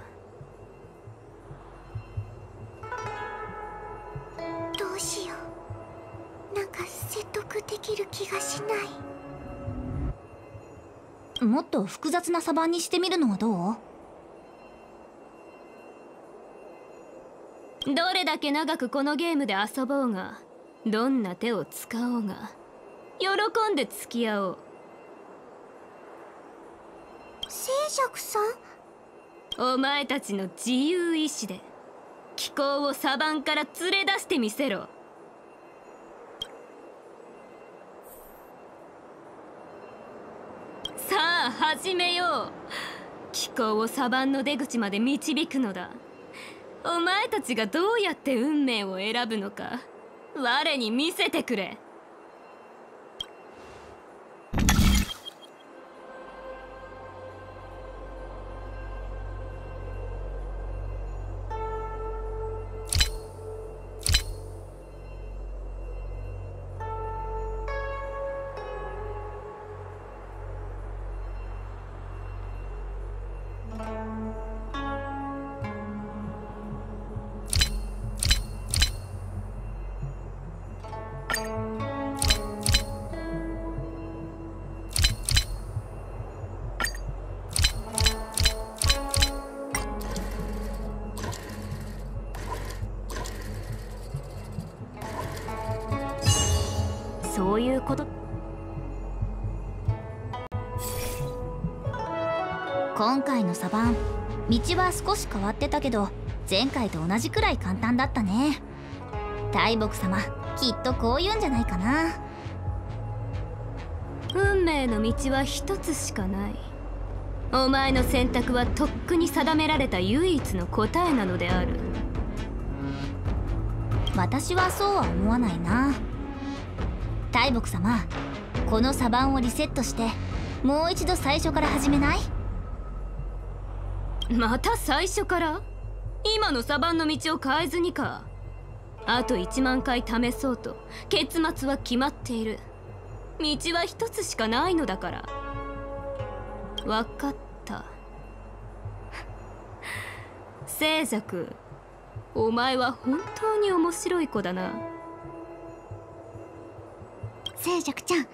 どうしよう。なんか説得できる気がしない。もっと複雑なサバンにしてみるのはどう？どれだけ長くこのゲームで遊ぼうがどんな手を使おうが喜んで付き合おう。聖爵さん？お前たちの自由意志で気候をサバンから連れ出してみせろ。さあ始めよう。気候をサバンの出口まで導くのだお前たちがどうやって運命を選ぶのか我に見せてくれ。のサバン。道は少し変わってたけど前回と同じくらい簡単だったね。大木様きっとこう言うんじゃないかな。運命の道は一つしかない。お前の選択はとっくに定められた唯一の答えなのである。私はそうは思わないな。大木様このサバンをリセットしてもう一度最初から始めない？また最初から？今のサバンの道を変えずにか？あと1万回試そうと結末は決まっている。道は一つしかないのだから。分かった。聖爵お前は本当に面白い子だな。聖爵ちゃん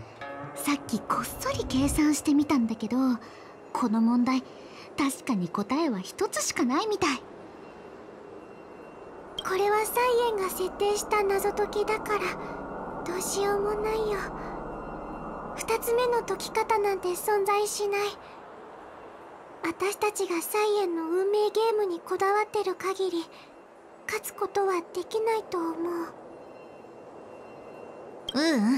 さっきこっそり計算してみたんだけどこの問題確かに答えは一つしかないみたい。これはサイエンが設定した謎解きだからどうしようもないよ。2つ目の解き方なんて存在しない。私たちがサイエンの運命ゲームにこだわってる限り勝つことはできないと思う。ううん。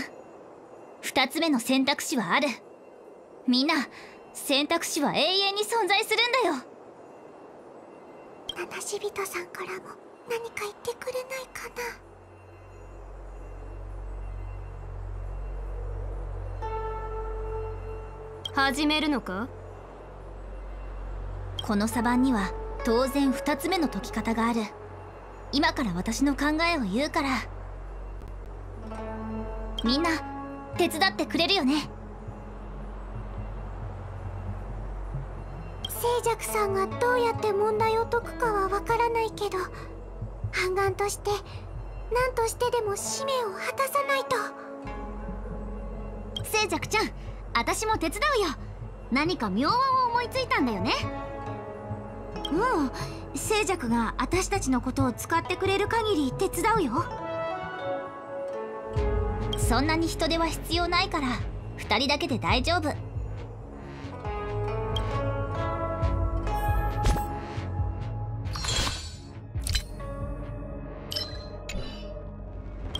2つ目の選択肢はある。みんな選択肢は永遠に存在するんだよ。七死人さんからも何か言ってくれないかな。始めるのか？このサバンには当然2つ目の解き方がある。今から私の考えを言うから。みんな手伝ってくれるよね聖爵さんがどうやって問題を解くかはわからないけど半眼として何としてでも使命を果たさないと。聖爵ちゃん私も手伝うよ。何か妙案を思いついたんだよね。うん。静寂が私たちのことを使ってくれる限り手伝うよ。そんなに人手は必要ないから2人だけで大丈夫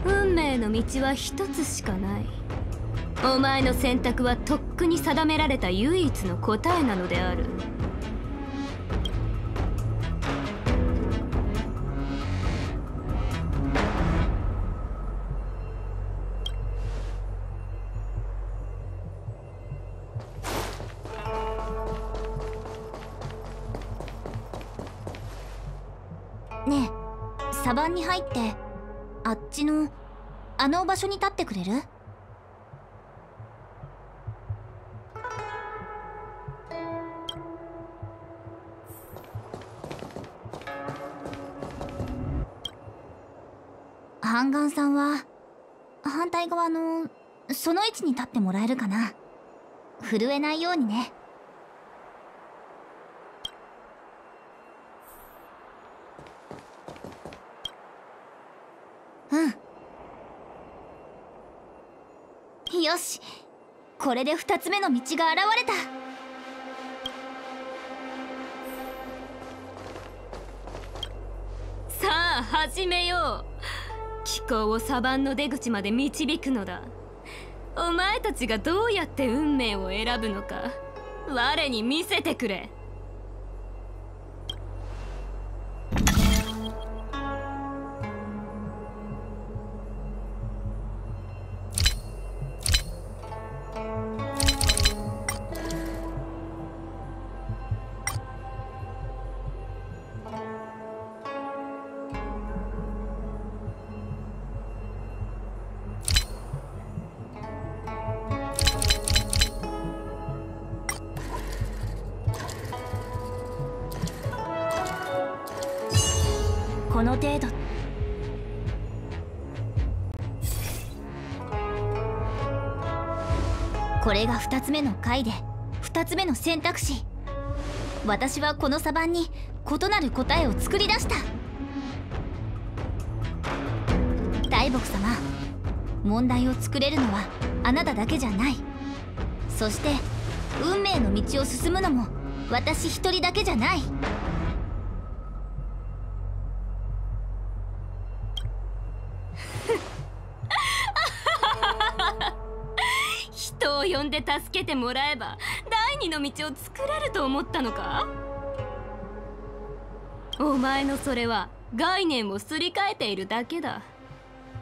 運命の道は一つしかない。お前の選択はとっくに定められた唯一の答えなのである。ねえサバンに入って。ちのあの場所に立ってくれる？ハンガンさんは反対側のその位置に立ってもらえるかな？震えないようにね。よし。これで2つ目の道が現れた。さあ始めよう。気候をサバンの出口まで導くのだ。お前たちがどうやって運命を選ぶのか我に見せてくれ。2つ目の回で2つ目の選択肢。私はこのサバンに異なる答えを作り出した。大木様問題を作れるのはあなただけじゃない。そして運命の道を進むのも私一人だけじゃない。けてもらえば第二の道を作れると思ったのか？お前のそれは概念をすり替えているだけだ。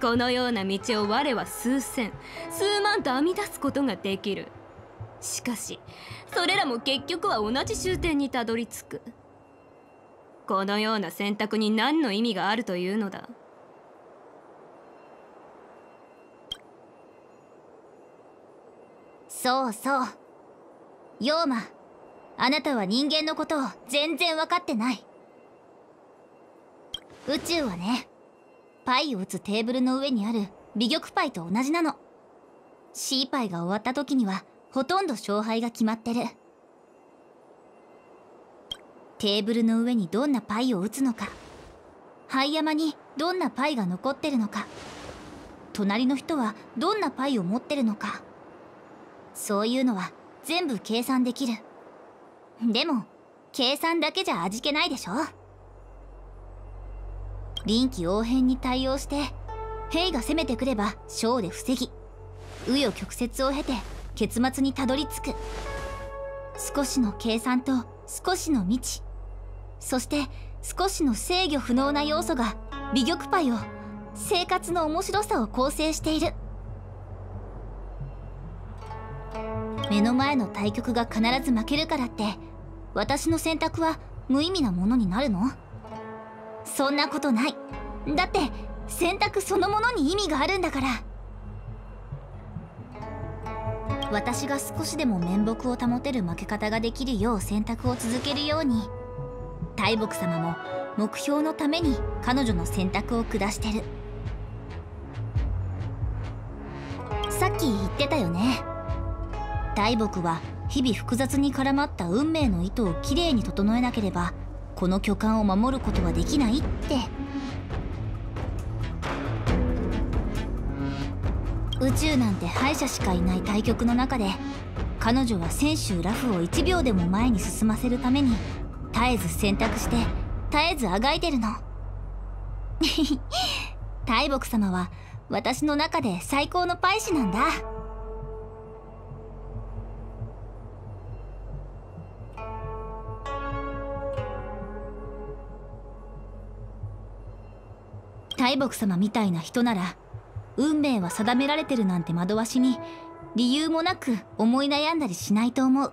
このような道を我は数千数万と編み出すことができる。しかしそれらも結局は同じ終点にたどり着く。このような選択に何の意味があるというのだ？そうそう。ヨーマあなたは人間のことを全然分かってない。宇宙はねパイを打つテーブルの上にある美玉パイと同じなの。C パイが終わった時にはほとんど勝敗が決まってる。テーブルの上にどんなパイを打つのか。灰山にどんなパイが残ってるのか。隣の人はどんなパイを持ってるのか。そういうのは全部計算できる。でも計算だけじゃ味気ないでしょ。臨機応変に対応して兵が攻めてくれば小で防ぎ紆余曲折を経て結末にたどり着く。少しの計算と少しの未知。そして少しの制御不能な要素が美玉パイを生活の面白さを構成している。目の前の対局が必ず負けるからって私の選択は無意味なものになるの？そんなことない。だって選択そのものに意味があるんだから。私が少しでも面目を保てる負け方ができるよう選択を続けるように大木様も目標のために彼女の選択を下してる。さっき言ってたよね。大木は日々複雑に絡まった運命の糸をきれいに整えなければこの巨漢を守ることはできないって。宇宙なんて敗者しかいない対局の中で彼女は選手ラフを1秒でも前に進ませるために絶えず選択して絶えずあがいてるの。大木様は私の中で最高のパイ師なんだ。大木様みたいな人なら運命は定められてるなんて惑わしに理由もなく思い悩んだりしないと思う。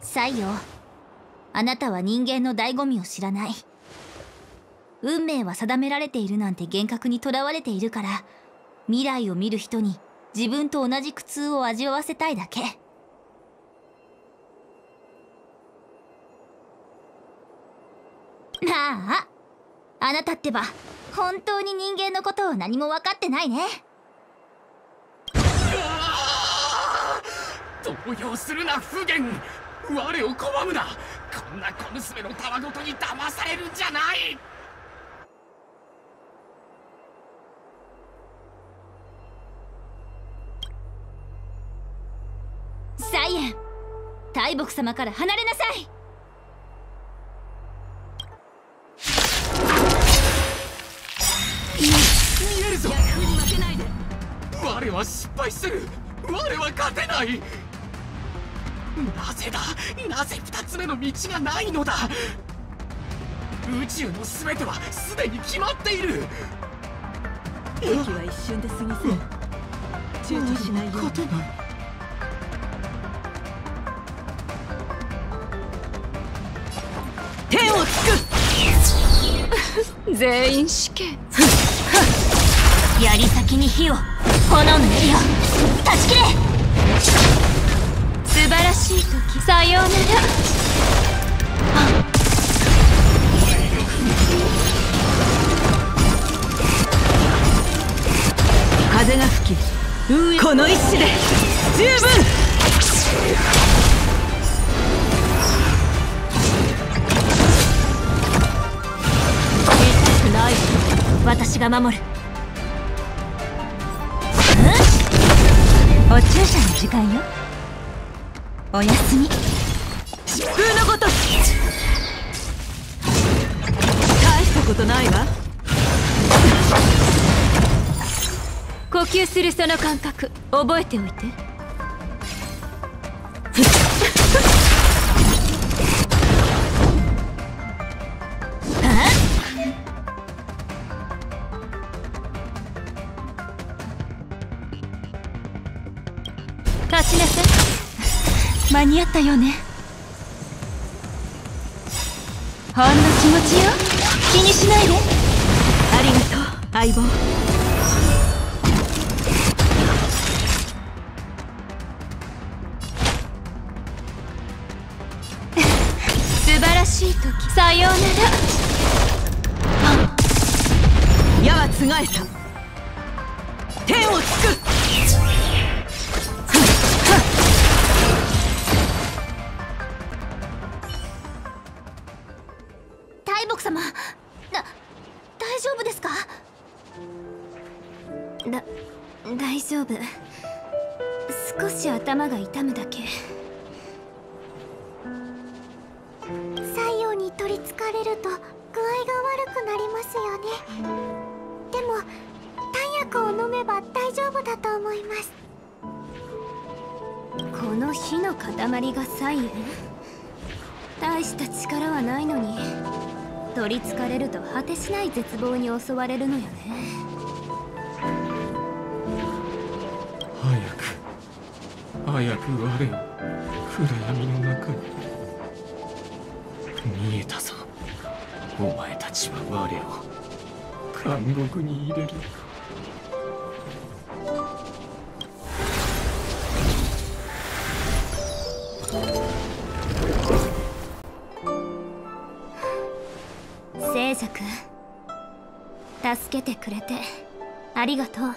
西洋あなたは人間の醍醐味を知らない。運命は定められているなんて幻覚にとらわれているから未来を見る人に自分と同じ苦痛を味わわせたいだけ。なああなたってば本当に人間のことを何も分かってないね。動揺するな不言我を拒むな。こんな小娘のたわごとに騙されるんじゃない。サイエン大木様から離れなさい見えるぞ。我は失敗する。我は勝てない。なぜだ？なぜ二つ目の道がないのだ？宇宙の全てはすでに決まっている。敵は一瞬で過ぎ去る。躊躇しないよう勝てない。天をつく。全員死刑槍先に火を。炎の槍を。断ち切れ。素晴らしい時。さようなら。風が吹きこの一矢で十分。痛くない。私が守るお注射の時間よ。おやすみ。疾風のごと。大したことないわ。呼吸するその感覚覚えておいて。に合ったよね。ほんの気持ちよ。気にしないで。ありがとう相棒。素晴らしい時。さようなら。矢はつがえた。果てしない絶望に襲われるのよね。早く早く我を暗闇の中に。見えたぞ。お前たちは我を監獄に入れる。聖者君助けてくれてありがとう。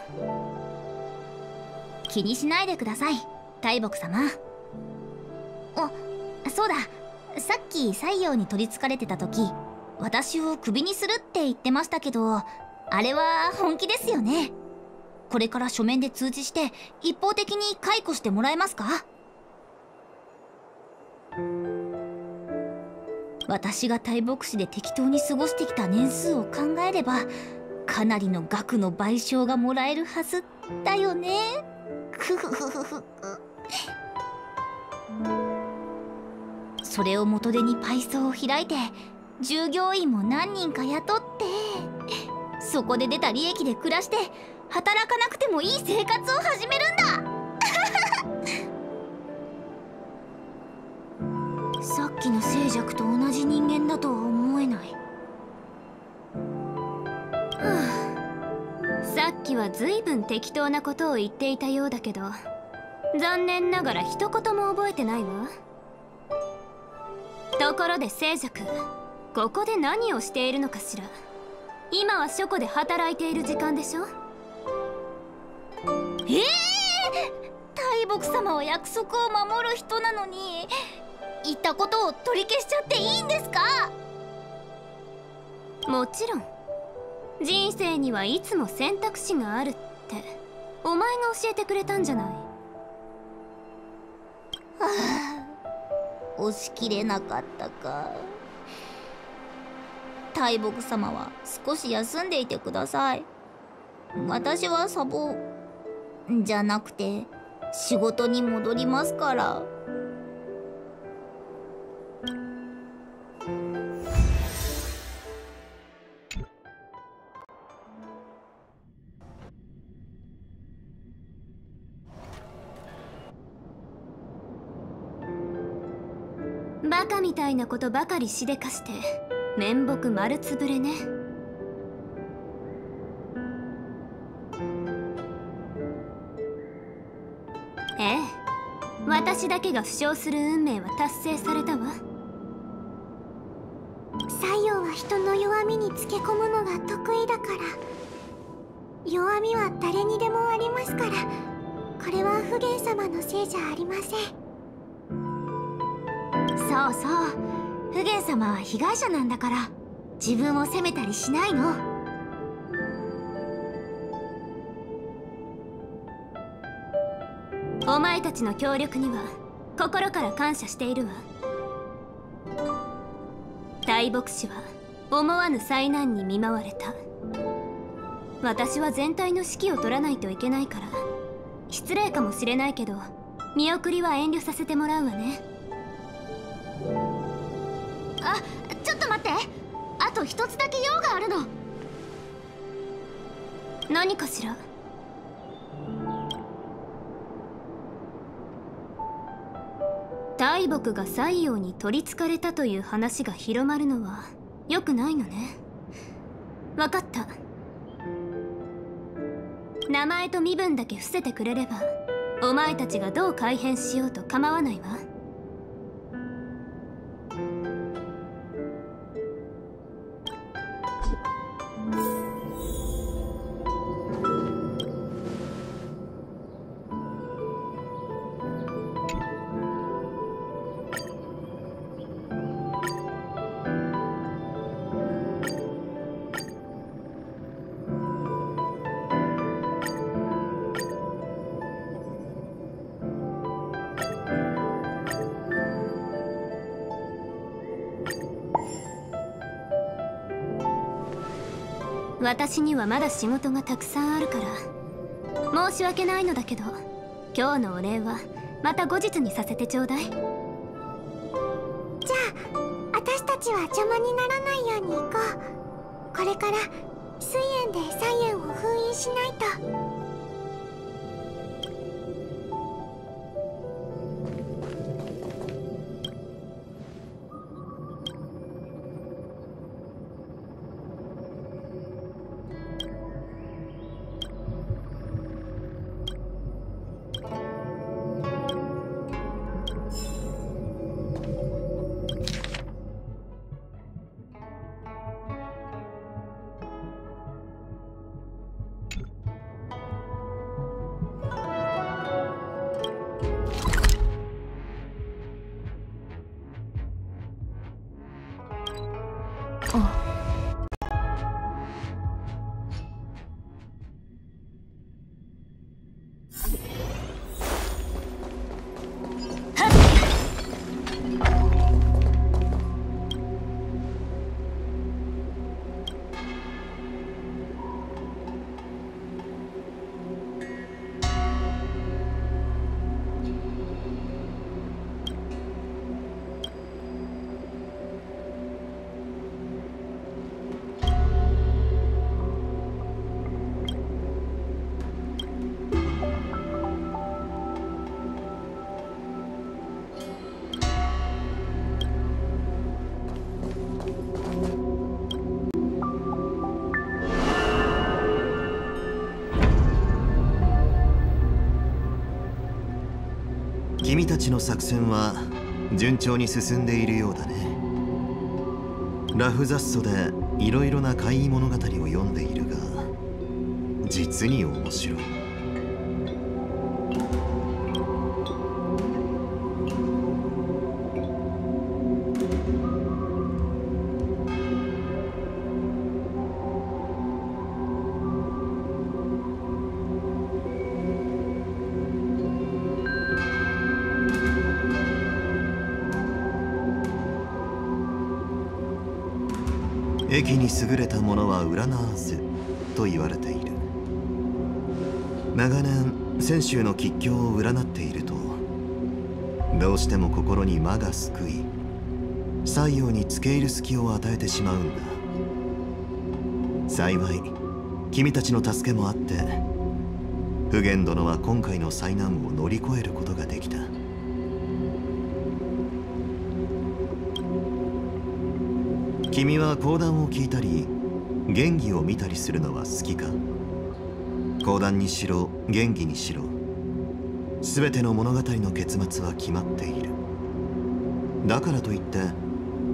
気にしないでください大木様。あそうだ。さっき西洋に取りつかれてた時私をクビにするって言ってましたけどあれは本気ですよね。これから書面で通知して一方的に解雇してもらえますか？私が大牧師で適当に過ごしてきた年数を考えればかなりの額の賠償がもらえるはずだよね。ふふふふふ。それを元手にパイソーを開いて従業員も何人か雇ってそこで出た利益で暮らして働かなくてもいい生活を始めるんだ。さっきの静寂と同じ人間だとは思えない。さっきは随分適当なことを言っていたようだけど残念ながら一言も覚えてないわ。ところで静寂ここで何をしているのかしら。今は書庫で働いている時間でしょ？ええー、大木様は約束を守る人なのに。言ったことを取り消しちゃっていいんですか？もちろん。人生にはいつも選択肢があるって。お前が教えてくれたんじゃない？はあ押し切れなかったか。大木様は少し休んでいてください。私はサボ。じゃなくて仕事に戻りますからバカみたいなことばかりしでかして面目丸つぶれね。ええ。私だけが負傷する運命は達成されたわ。西洋は人の弱みにつけ込むのが得意だから。弱みは誰にでもありますから。これは普賢様のせいじゃありません。そうそう。普賢様は被害者なんだから自分を責めたりしないの。お前たちの協力には心から感謝しているわ。大牧師は思わぬ災難に見舞われた。私は全体の指揮を取らないといけないから失礼かもしれないけど見送りは遠慮させてもらうわね。あちょっと待って。あと一つだけ用があるの。何かしら？大木が西洋に取りつかれたという話が広まるのは良くないのね。分かった。名前と身分だけ伏せてくれればお前たちがどう改変しようと構わないわ。私にはまだ仕事がたくさんあるから。申し訳ないのだけど今日のお礼はまた後日にさせてちょうだい。じゃあ私たちは邪魔にならないように行こう。これから水炎で菜園を封印しないと。たちの作戦は順調に進んでいるようだね。ラフ雑草でいろいろな怪異物語を読んでいるが実に面白い。に優れたものは占わずと言われている。長年泉州の吉凶を占っているとどうしても心に魔が救い西洋に付け入る隙を与えてしまうんだ。幸い君たちの助けもあって普賢殿は今回の災難を乗り越えることができた。君は講談を聞いたり元気を見たりするのは好きか？講談にしろ元気にしろ。全ての物語の結末は決まっている。だからといって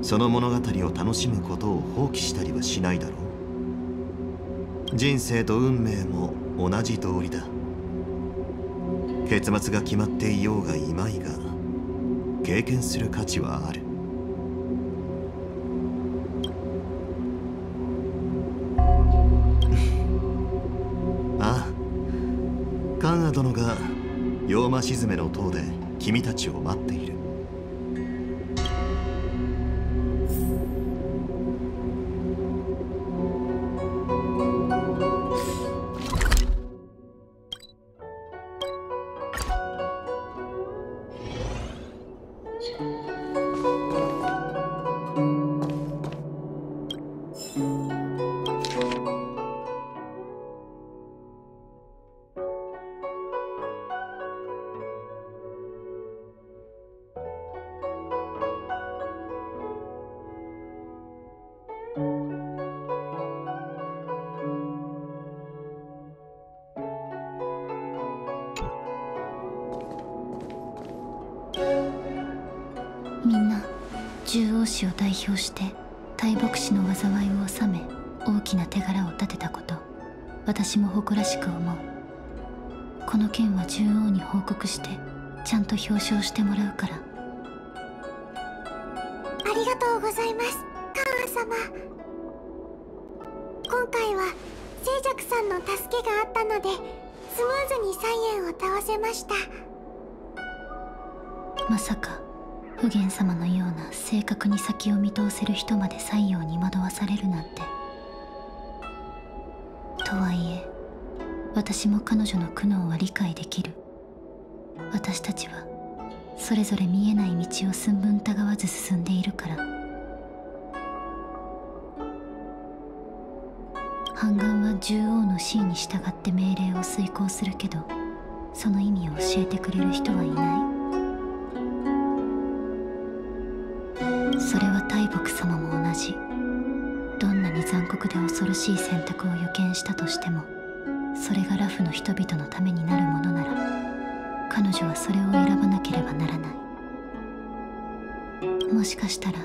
その物語を楽しむことを放棄したりはしないだろう。人生と運命も同じ通りだ。結末が決まっていようがいまいが経験する価値はある。沈めの塔で君たちを待っている。件は獣王に報告してちゃんと表彰してもらうから。ありがとうございます。カーン様。今回は静寂さんの助けがあったのでスムーズにサイエンを倒せました。まさか普賢様のような正確に先を見通せる人まで西洋に惑わされるなんて。とはいえ私も彼女の苦悩は理解できる。私たちはそれぞれ見えない道を寸分たがわず進んでいるから。半眼は獣王の死に従って命令を遂行するけどその意味を教えてくれる人はいない。それは大木様も同じ。どんなに残酷で恐ろしい選択を予見したとしてもそれがラフの人々のためになるものなら彼女はそれを選ばなければならない。もしかしたら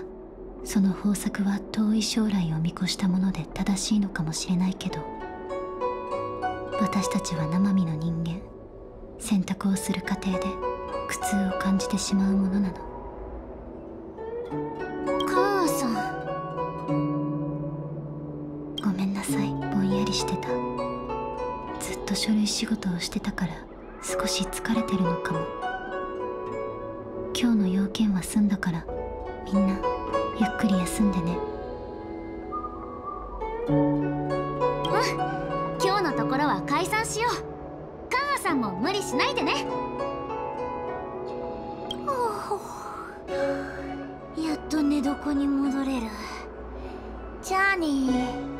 その方策は遠い将来を見越したもので正しいのかもしれないけど私たちは生身の人間選択をする過程で苦痛を感じてしまうものなの。と書類仕事をしてたから少し疲れてるのかも。今日の要件は済んだからみんなゆっくり休んでね。うん。今日のところは解散しよう。カンアさんも無理しないでね。やっと寝床に戻れる。じゃあね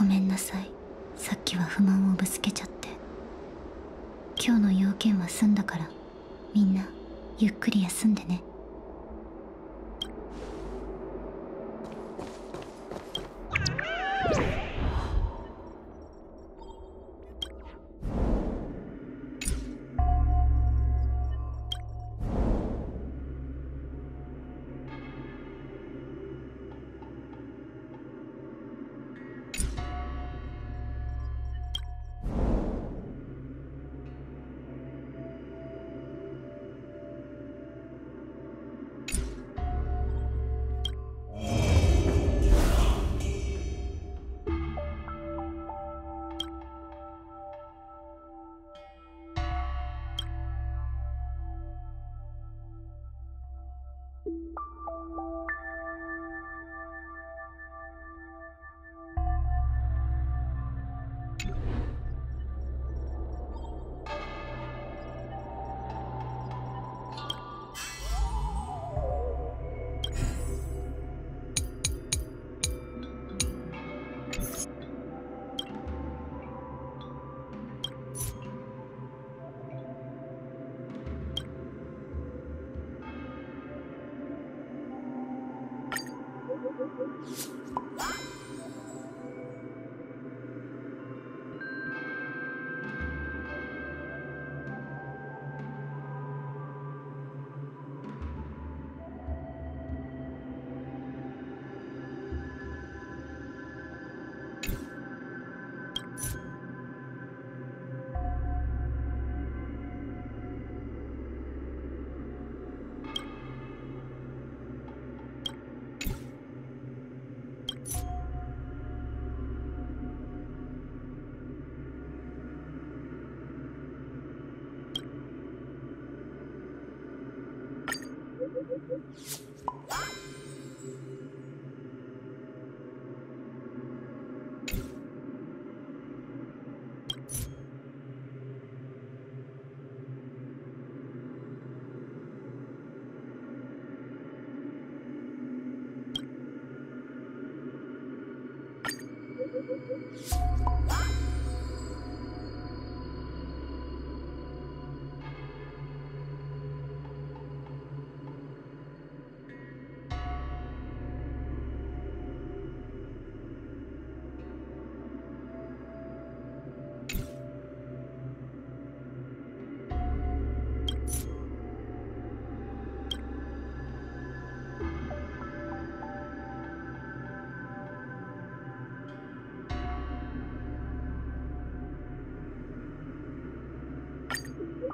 ごめんなさい。さっきは不満をぶつけちゃって。今日の要件は済んだからみんなゆっくり休んでね。